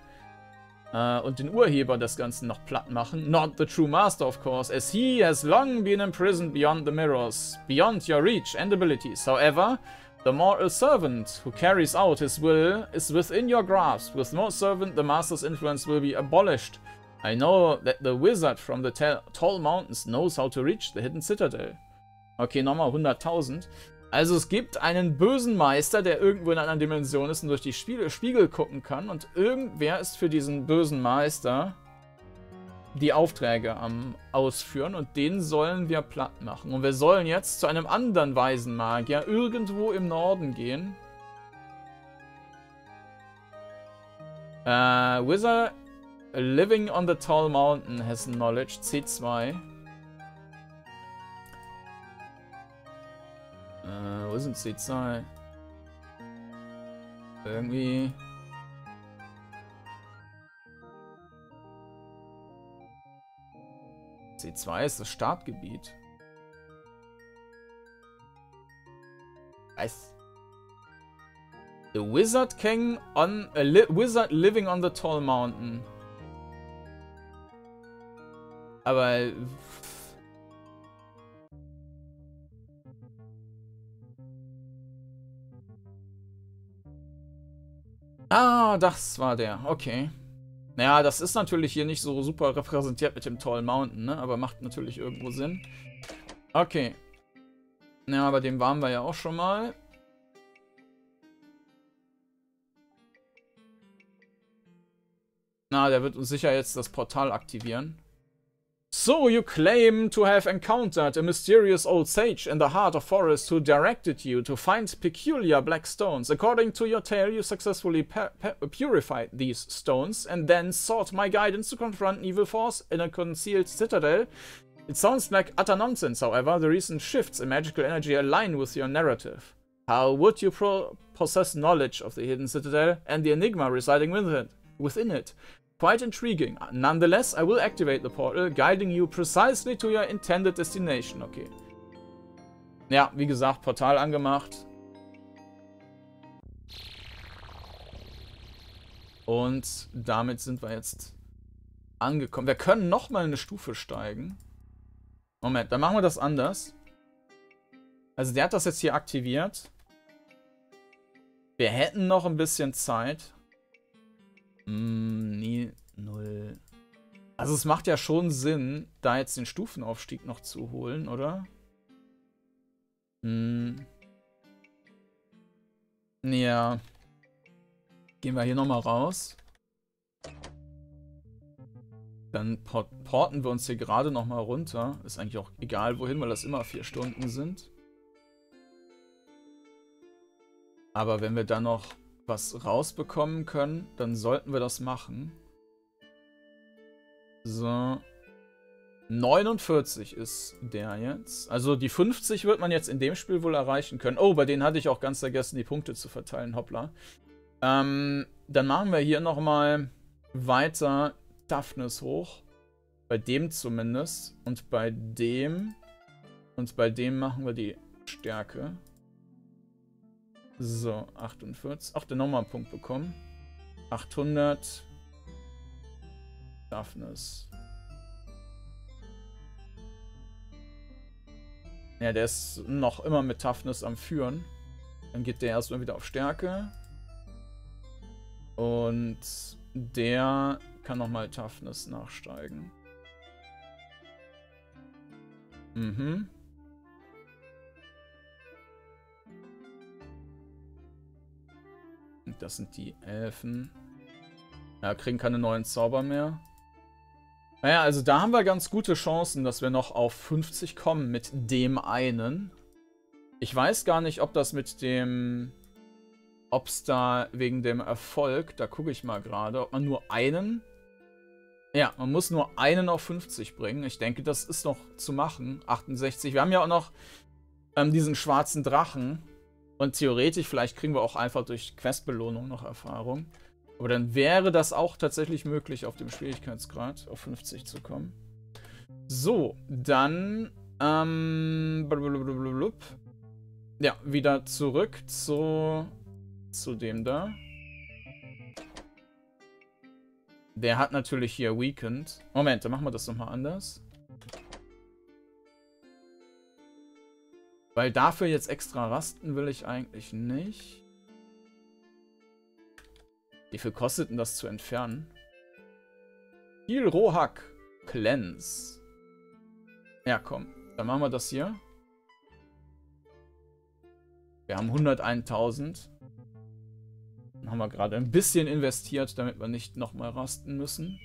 äh, und den Urheber des Ganzen noch platt machen. Not the true master, of course, as he has long been imprisoned beyond the mirrors, beyond your reach and abilities. However, the mortal servant who carries out his will is within your grasp. With no servant, the master's influence will be abolished. I know that the wizard from the tall mountains knows how to reach the hidden citadel. Okay, nochmal 100.000. Also es gibt einen bösen Meister, der irgendwo in einer anderen Dimension ist und durch die Spiegel, Spiegel gucken kann. Und irgendwer ist für diesen bösen Meister die Aufträge am Ausführen und den sollen wir platt machen. Und wir sollen jetzt zu einem anderen Waisenmagier irgendwo im Norden gehen. Uh, Wizard living on the tall mountain has knowledge, C2. Uh, wo sind C2? Irgendwie... C2 ist das Startgebiet. Was? A wizard king on a li wizard living on the tall mountain. Aber Ah, das war der. Okay. Naja, das ist natürlich hier nicht so super repräsentiert mit dem Tall Mountain, ne? Aber macht natürlich irgendwo Sinn. Okay. Ja, bei dem waren wir ja auch schon mal. Na, der wird uns sicher jetzt das Portal aktivieren. So you claim to have encountered a mysterious old sage in the heart of forest who directed you to find peculiar black stones. According to your tale, you successfully purified these stones and then sought my guidance to confront an evil force in a concealed citadel. It sounds like utter nonsense, however. The recent shifts in magical energy align with your narrative. How would you possess knowledge of the hidden citadel and the enigma residing within it? Within it? Quite intriguing. Nonetheless, I will activate the portal, guiding you precisely to your intended destination. Okay. Ja, wie gesagt, Portal angemacht. Und damit sind wir jetzt angekommen. Wir können nochmal eine Stufe steigen. Moment, dann machen wir das anders. Also der hat das jetzt hier aktiviert. Wir hätten noch ein bisschen Zeit. Mm, nee, null. Also es macht ja schon Sinn, da jetzt den Stufenaufstieg noch zu holen, oder? Hm. Ja. Gehen wir hier nochmal raus. Dann port porten wir uns hier gerade nochmal runter. Ist eigentlich auch egal wohin, weil das immer vier Stunden sind. Aber wenn wir dann noch was rausbekommen können, dann sollten wir das machen. So. 49 ist der jetzt. Also die 50 wird man jetzt in dem Spiel wohl erreichen können. Oh, bei denen hatte ich auch ganz vergessen, die Punkte zu verteilen. Hoppla. Ähm, dann machen wir hier nochmal weiter Toughness hoch. Bei dem zumindest. Und bei dem. Und bei dem machen wir die Stärke. So, 48. Ach, der nochmal einen Punkt bekommen. 800. Toughness. Ja, der ist noch immer mit Toughness am Führen. Dann geht der erstmal wieder auf Stärke. Und der kann nochmal Toughness nachsteigen. Mhm. Das sind die Elfen. Ja, kriegen keine neuen Zauber mehr. Naja, also da haben wir ganz gute Chancen, dass wir noch auf 50 kommen mit dem einen. Ich weiß gar nicht, ob das mit dem... Ob es da wegen dem Erfolg, da gucke ich mal gerade, ob man nur einen... Ja, man muss nur einen auf 50 bringen. Ich denke, das ist noch zu machen. 68. Wir haben ja auch noch ähm, diesen schwarzen Drachen. Und theoretisch, vielleicht kriegen wir auch einfach durch Questbelohnung noch Erfahrung. Aber dann wäre das auch tatsächlich möglich, auf dem Schwierigkeitsgrad auf 50 zu kommen. So, dann... Ähm, ja, wieder zurück zu, zu dem da. Der hat natürlich hier Weakened. Moment, dann machen wir das nochmal anders. Weil dafür jetzt extra rasten will ich eigentlich nicht. Wie viel kostet denn das zu entfernen? Heal Rohak. Cleanse. Ja, komm. Dann machen wir das hier. Wir haben 101.000. Dann haben wir gerade ein bisschen investiert, damit wir nicht nochmal rasten müssen.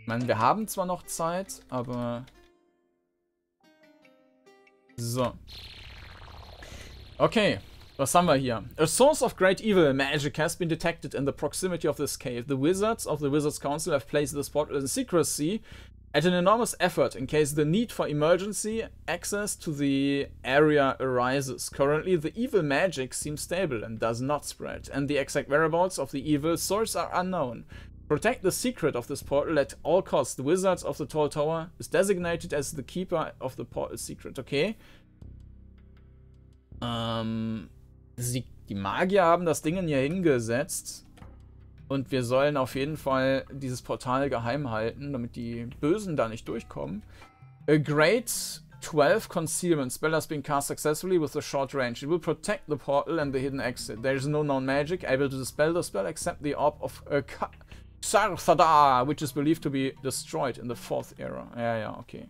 Ich meine, wir haben zwar noch Zeit, aber... So. Okay, was haben wir hier? A source of great evil magic has been detected in the proximity of this cave. The wizards of the Wizards Council have placed this portal in secrecy at an enormous effort in case the need for emergency access to the area arises. Currently, the evil magic seems stable and does not spread, and the exact whereabouts of the evil source are unknown. Protect the secret of this portal at all costs. The Wizards of the Tall Tower is designated as the keeper of the portal secret. Okay. Ähm, die, die Magier haben das Ding hier hingesetzt. Und wir sollen auf jeden Fall dieses Portal geheim halten, damit die Bösen da nicht durchkommen. A great 12 concealment spell has been cast successfully with a short range. It will protect the portal and the hidden exit. There is no known magic able to dispel the spell except the orb of uh, Sarthada, which is believed to be destroyed in the fourth era. Ja, ja, okay.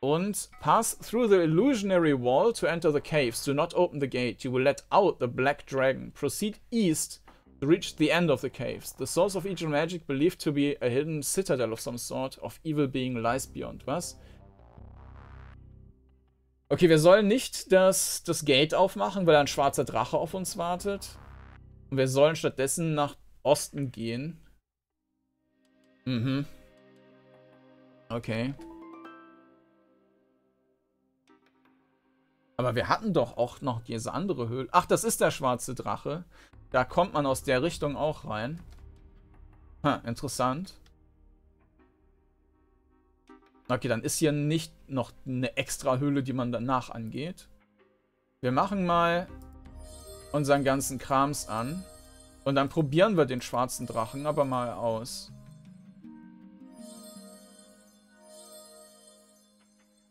Und pass through the illusionary wall to enter the caves. Do not open the gate. You will let out the black dragon. Proceed east to reach the end of the caves. The source of evil magic believed to be a hidden citadel of some sort of evil being lies beyond. Was? Okay, wir sollen nicht das, das Gate aufmachen, weil ein schwarzer Drache auf uns wartet. Und wir sollen stattdessen nach Osten gehen. Mhm. Okay. Aber wir hatten doch auch noch diese andere Höhle. Ach, das ist der schwarze Drache. Da kommt man aus der Richtung auch rein. Ha, interessant. Okay, dann ist hier nicht noch eine extra Höhle, die man danach angeht. Wir machen mal unseren ganzen Krams an. Und dann probieren wir den schwarzen Drachen aber mal aus.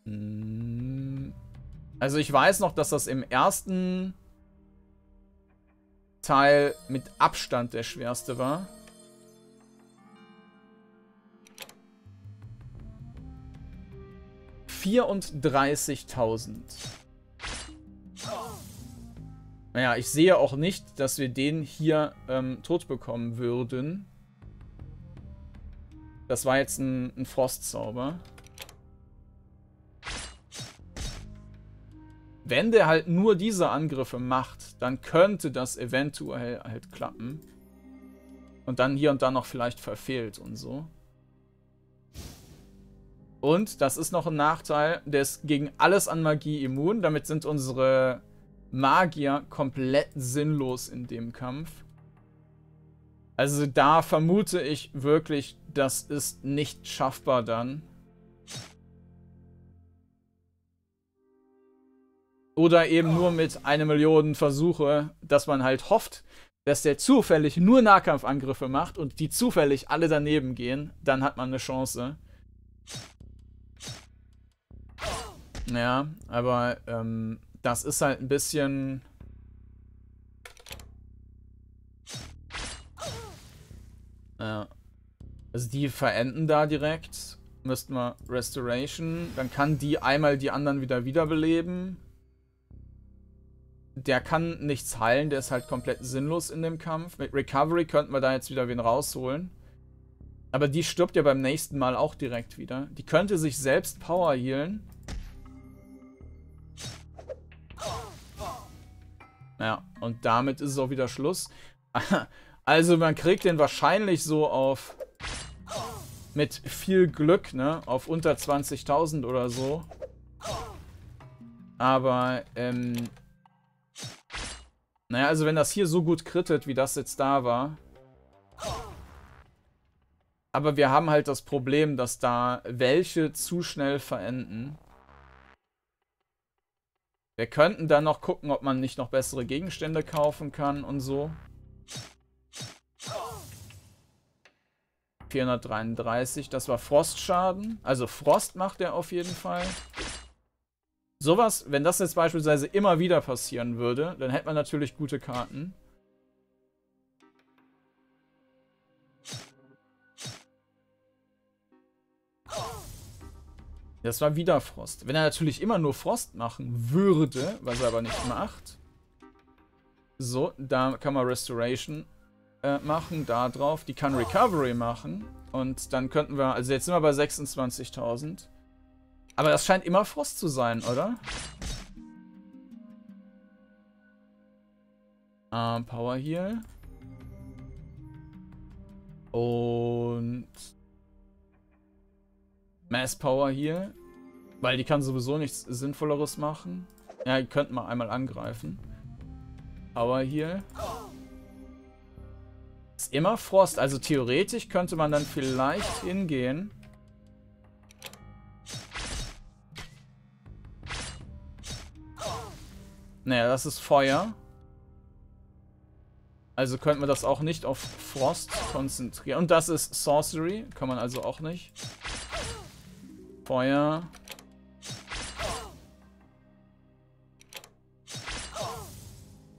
Hm. Also ich weiß noch, dass das im ersten Teil mit Abstand der schwerste war. Vierunddreißigtausend. Naja, ich sehe auch nicht, dass wir den hier ähm, tot bekommen würden. Das war jetzt ein, ein Frostzauber. Wenn der halt nur diese Angriffe macht, dann könnte das eventuell halt klappen. Und dann hier und da noch vielleicht verfehlt und so. Und, das ist noch ein Nachteil, der ist gegen alles an Magie immun. Damit sind unsere Magier komplett sinnlos in dem Kampf. Also da vermute ich wirklich, das ist nicht schaffbar dann. Oder eben nur mit einer Million Versuche, dass man halt hofft, dass der zufällig nur Nahkampfangriffe macht und die zufällig alle daneben gehen, dann hat man eine Chance. Ja, aber ähm, das ist halt ein bisschen... Ja. Also die verenden da direkt. Müssten wir Restoration. Dann kann die einmal die anderen wieder wiederbeleben der kann nichts heilen, der ist halt komplett sinnlos in dem Kampf. Mit Recovery könnten wir da jetzt wieder wen rausholen. Aber die stirbt ja beim nächsten Mal auch direkt wieder. Die könnte sich selbst Power healen. Ja, und damit ist es auch wieder Schluss. Also man kriegt den wahrscheinlich so auf... Mit viel Glück, ne? Auf unter 20.000 oder so. Aber, ähm, naja, also wenn das hier so gut krittet, wie das jetzt da war. Aber wir haben halt das Problem, dass da welche zu schnell verenden. Wir könnten dann noch gucken, ob man nicht noch bessere Gegenstände kaufen kann und so. 433, das war Frostschaden. Also Frost macht er auf jeden Fall. Sowas, wenn das jetzt beispielsweise immer wieder passieren würde, dann hätte man natürlich gute Karten. Das war wieder Frost. Wenn er natürlich immer nur Frost machen würde, was er aber nicht macht. So, da kann man Restoration äh, machen, da drauf. Die kann Recovery machen. Und dann könnten wir, also jetzt sind wir bei 26.000. Aber das scheint immer Frost zu sein, oder? Ähm, Power Heal. Und Mass Power Heal. Weil die kann sowieso nichts Sinnvolleres machen. Ja, ihr könnt mal einmal angreifen. Power Heal. Ist immer Frost. Also theoretisch könnte man dann vielleicht hingehen. Naja, das ist Feuer. Also könnten wir das auch nicht auf Frost konzentrieren. Und das ist Sorcery. Kann man also auch nicht. Feuer.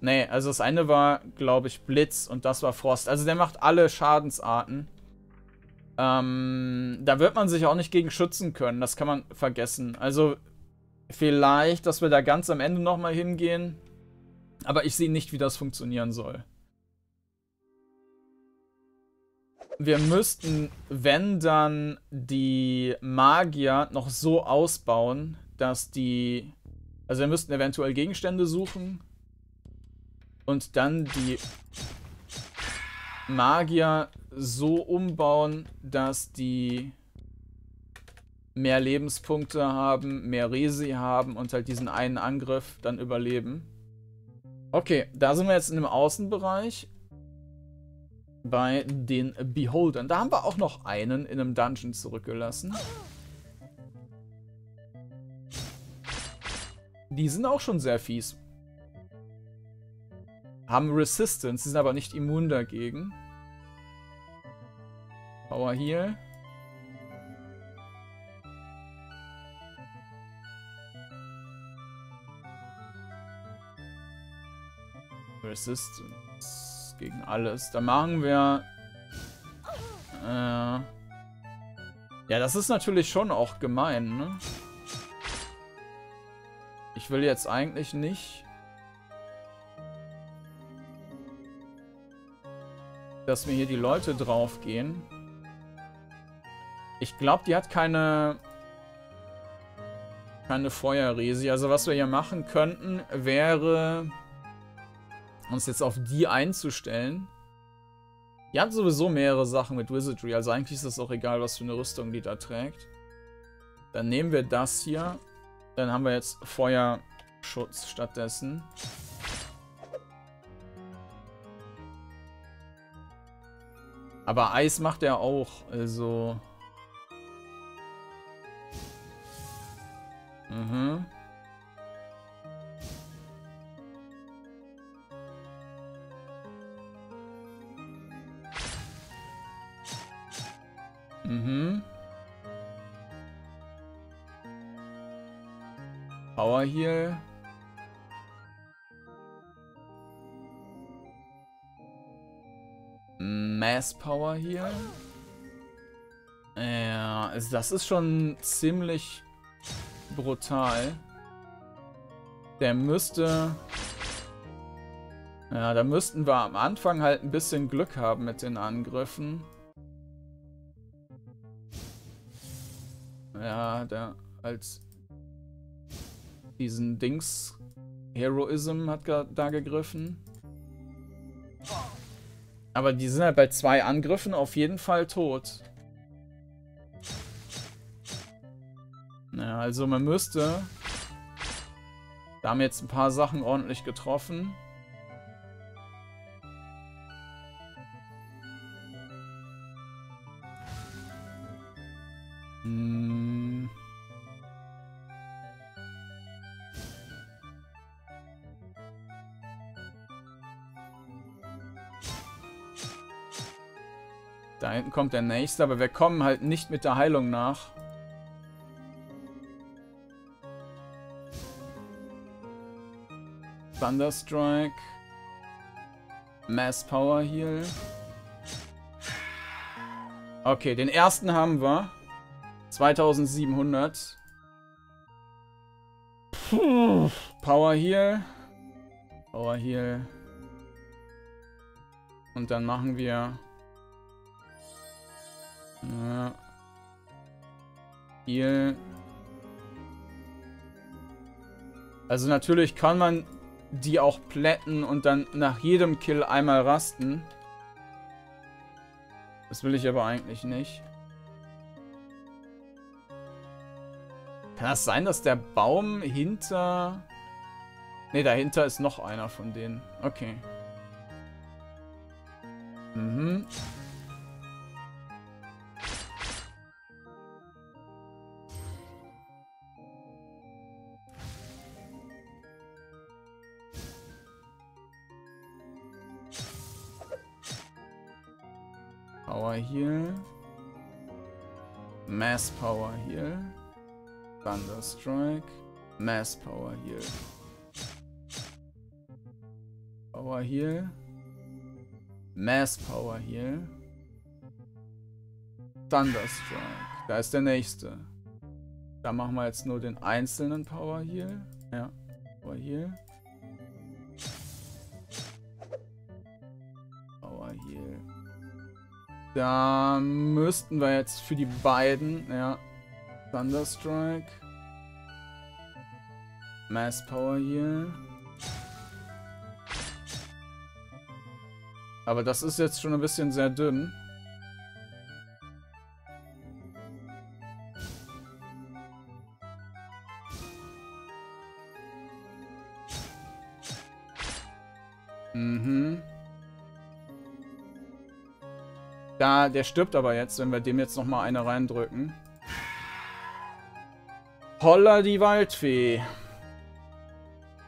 Nee, also das eine war, glaube ich, Blitz und das war Frost. Also der macht alle Schadensarten. Ähm, da wird man sich auch nicht gegen schützen können. Das kann man vergessen. Also vielleicht, dass wir da ganz am Ende nochmal hingehen. Aber ich sehe nicht, wie das funktionieren soll. Wir müssten, wenn dann, die Magier noch so ausbauen, dass die... Also wir müssten eventuell Gegenstände suchen und dann die Magier so umbauen, dass die mehr Lebenspunkte haben, mehr Resi haben und halt diesen einen Angriff dann überleben. Okay, da sind wir jetzt in dem Außenbereich bei den Beholdern. Da haben wir auch noch einen in einem Dungeon zurückgelassen. Die sind auch schon sehr fies. Haben Resistance, sind aber nicht immun dagegen. Power Heal. Resistance gegen alles. Da machen wir... Äh, ja, das ist natürlich schon auch gemein, ne? Ich will jetzt eigentlich nicht dass mir hier die Leute draufgehen. Ich glaube, die hat keine keine Feuerresi. Also was wir hier machen könnten, wäre uns jetzt auf die einzustellen. Die hat sowieso mehrere Sachen mit Wizardry, also eigentlich ist es auch egal, was für eine Rüstung die da trägt. Dann nehmen wir das hier. Dann haben wir jetzt Feuerschutz stattdessen. Aber Eis macht er auch, also... Mhm. Mhm. Power Heal. Mass Power hier. Ja, also das ist schon ziemlich brutal. Der müsste... Ja, da müssten wir am Anfang halt ein bisschen Glück haben mit den Angriffen. Ja, der als diesen Dings Heroism hat da gegriffen. Aber die sind halt bei zwei Angriffen auf jeden Fall tot. Ja, also man müsste... Da haben jetzt ein paar Sachen ordentlich getroffen. Kommt der nächste, aber wir kommen halt nicht mit der Heilung nach. Thunderstrike. Mass Power Heal. Okay, den ersten haben wir. 2700. Puh. Power Heal. Power Heal. Und dann machen wir Ja. Hier. Also natürlich kann man die auch plätten und dann nach jedem Kill einmal rasten. Das will ich aber eigentlich nicht. Kann das sein, dass der Baum hinter... Ne, dahinter ist noch einer von denen. Okay. Mhm. Heal. Mass Power Heal. Thunderstrike. Mass Power Heal. Power Heal. Mass Power Heal. Thunderstrike. Da ist der nächste. Da machen wir jetzt nur den einzelnen Power Heal. Ja, Power Heal. Da müssten wir jetzt für die beiden, ja, Thunderstrike. Mass Power hier. Aber das ist jetzt schon ein bisschen sehr dünn. Der stirbt aber jetzt, wenn wir dem jetzt nochmal eine reindrücken. Holla die Waldfee.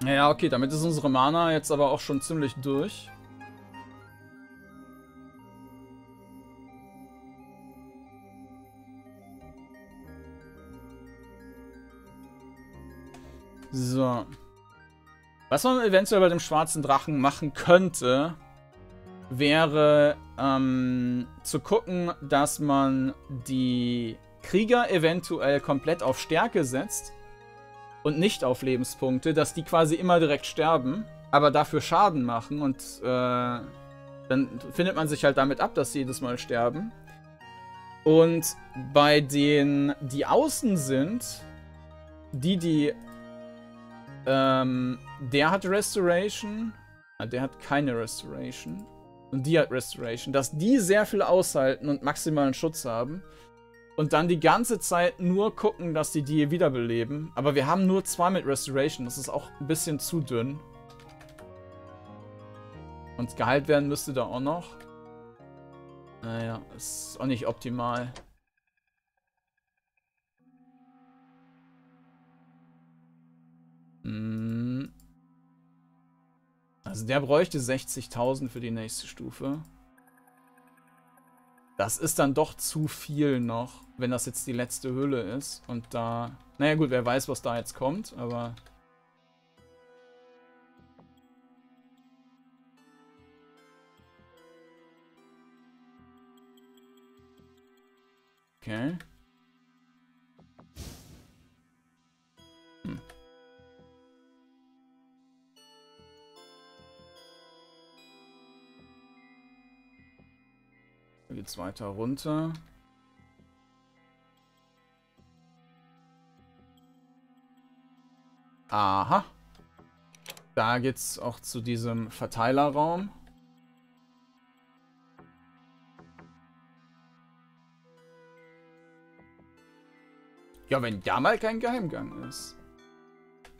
Ja, okay, damit ist unsere Mana jetzt aber auch schon ziemlich durch. So. Was man eventuell bei dem schwarzen Drachen machen könnte, wäre ähm, zu gucken, dass man die Krieger eventuell komplett auf Stärke setzt und nicht auf Lebenspunkte, dass die quasi immer direkt sterben, aber dafür Schaden machen und äh, dann findet man sich halt damit ab, dass sie jedes Mal sterben. Und bei denen, die außen sind, die, die, ähm, der hat Restoration, ah, der hat keine Restoration und die hat Restoration, dass die sehr viel aushalten und maximalen Schutz haben. Und dann die ganze Zeit nur gucken, dass die die wiederbeleben. Aber wir haben nur zwei mit Restoration. Das ist auch ein bisschen zu dünn. Und geheilt werden müsste da auch noch. Naja, ist auch nicht optimal. Hm. Also der bräuchte 60.000 für die nächste Stufe. Das ist dann doch zu viel noch, wenn das jetzt die letzte Hülle ist. Und da... Naja gut, wer weiß, was da jetzt kommt, aber... Okay. Geht's weiter runter. Aha. Da geht's auch zu diesem Verteilerraum. Ja, wenn da mal kein Geheimgang ist.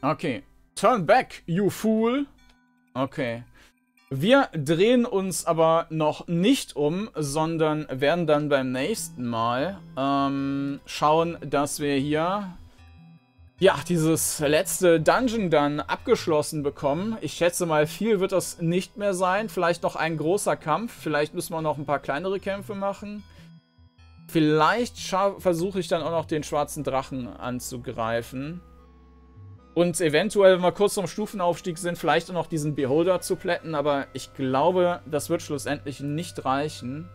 Okay. Turn back, you fool. Okay. Wir drehen uns aber noch nicht um, sondern werden dann beim nächsten Mal ähm, schauen, dass wir hier ja, dieses letzte Dungeon dann abgeschlossen bekommen. Ich schätze mal, viel wird das nicht mehr sein. Vielleicht noch ein großer Kampf. Vielleicht müssen wir noch ein paar kleinere Kämpfe machen. Vielleicht versuche ich dann auch noch den schwarzen Drachen anzugreifen. Und eventuell, wenn wir kurz zum Stufenaufstieg sind, vielleicht auch noch diesen Beholder zu plätten. Aber ich glaube, das wird schlussendlich nicht reichen,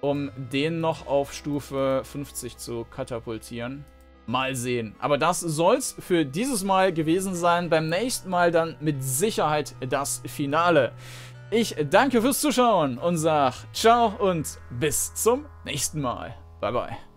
um den noch auf Stufe 50 zu katapultieren. Mal sehen. Aber das soll's für dieses Mal gewesen sein. Beim nächsten Mal dann mit Sicherheit das Finale. Ich danke fürs Zuschauen und sag ciao und bis zum nächsten Mal. Bye bye.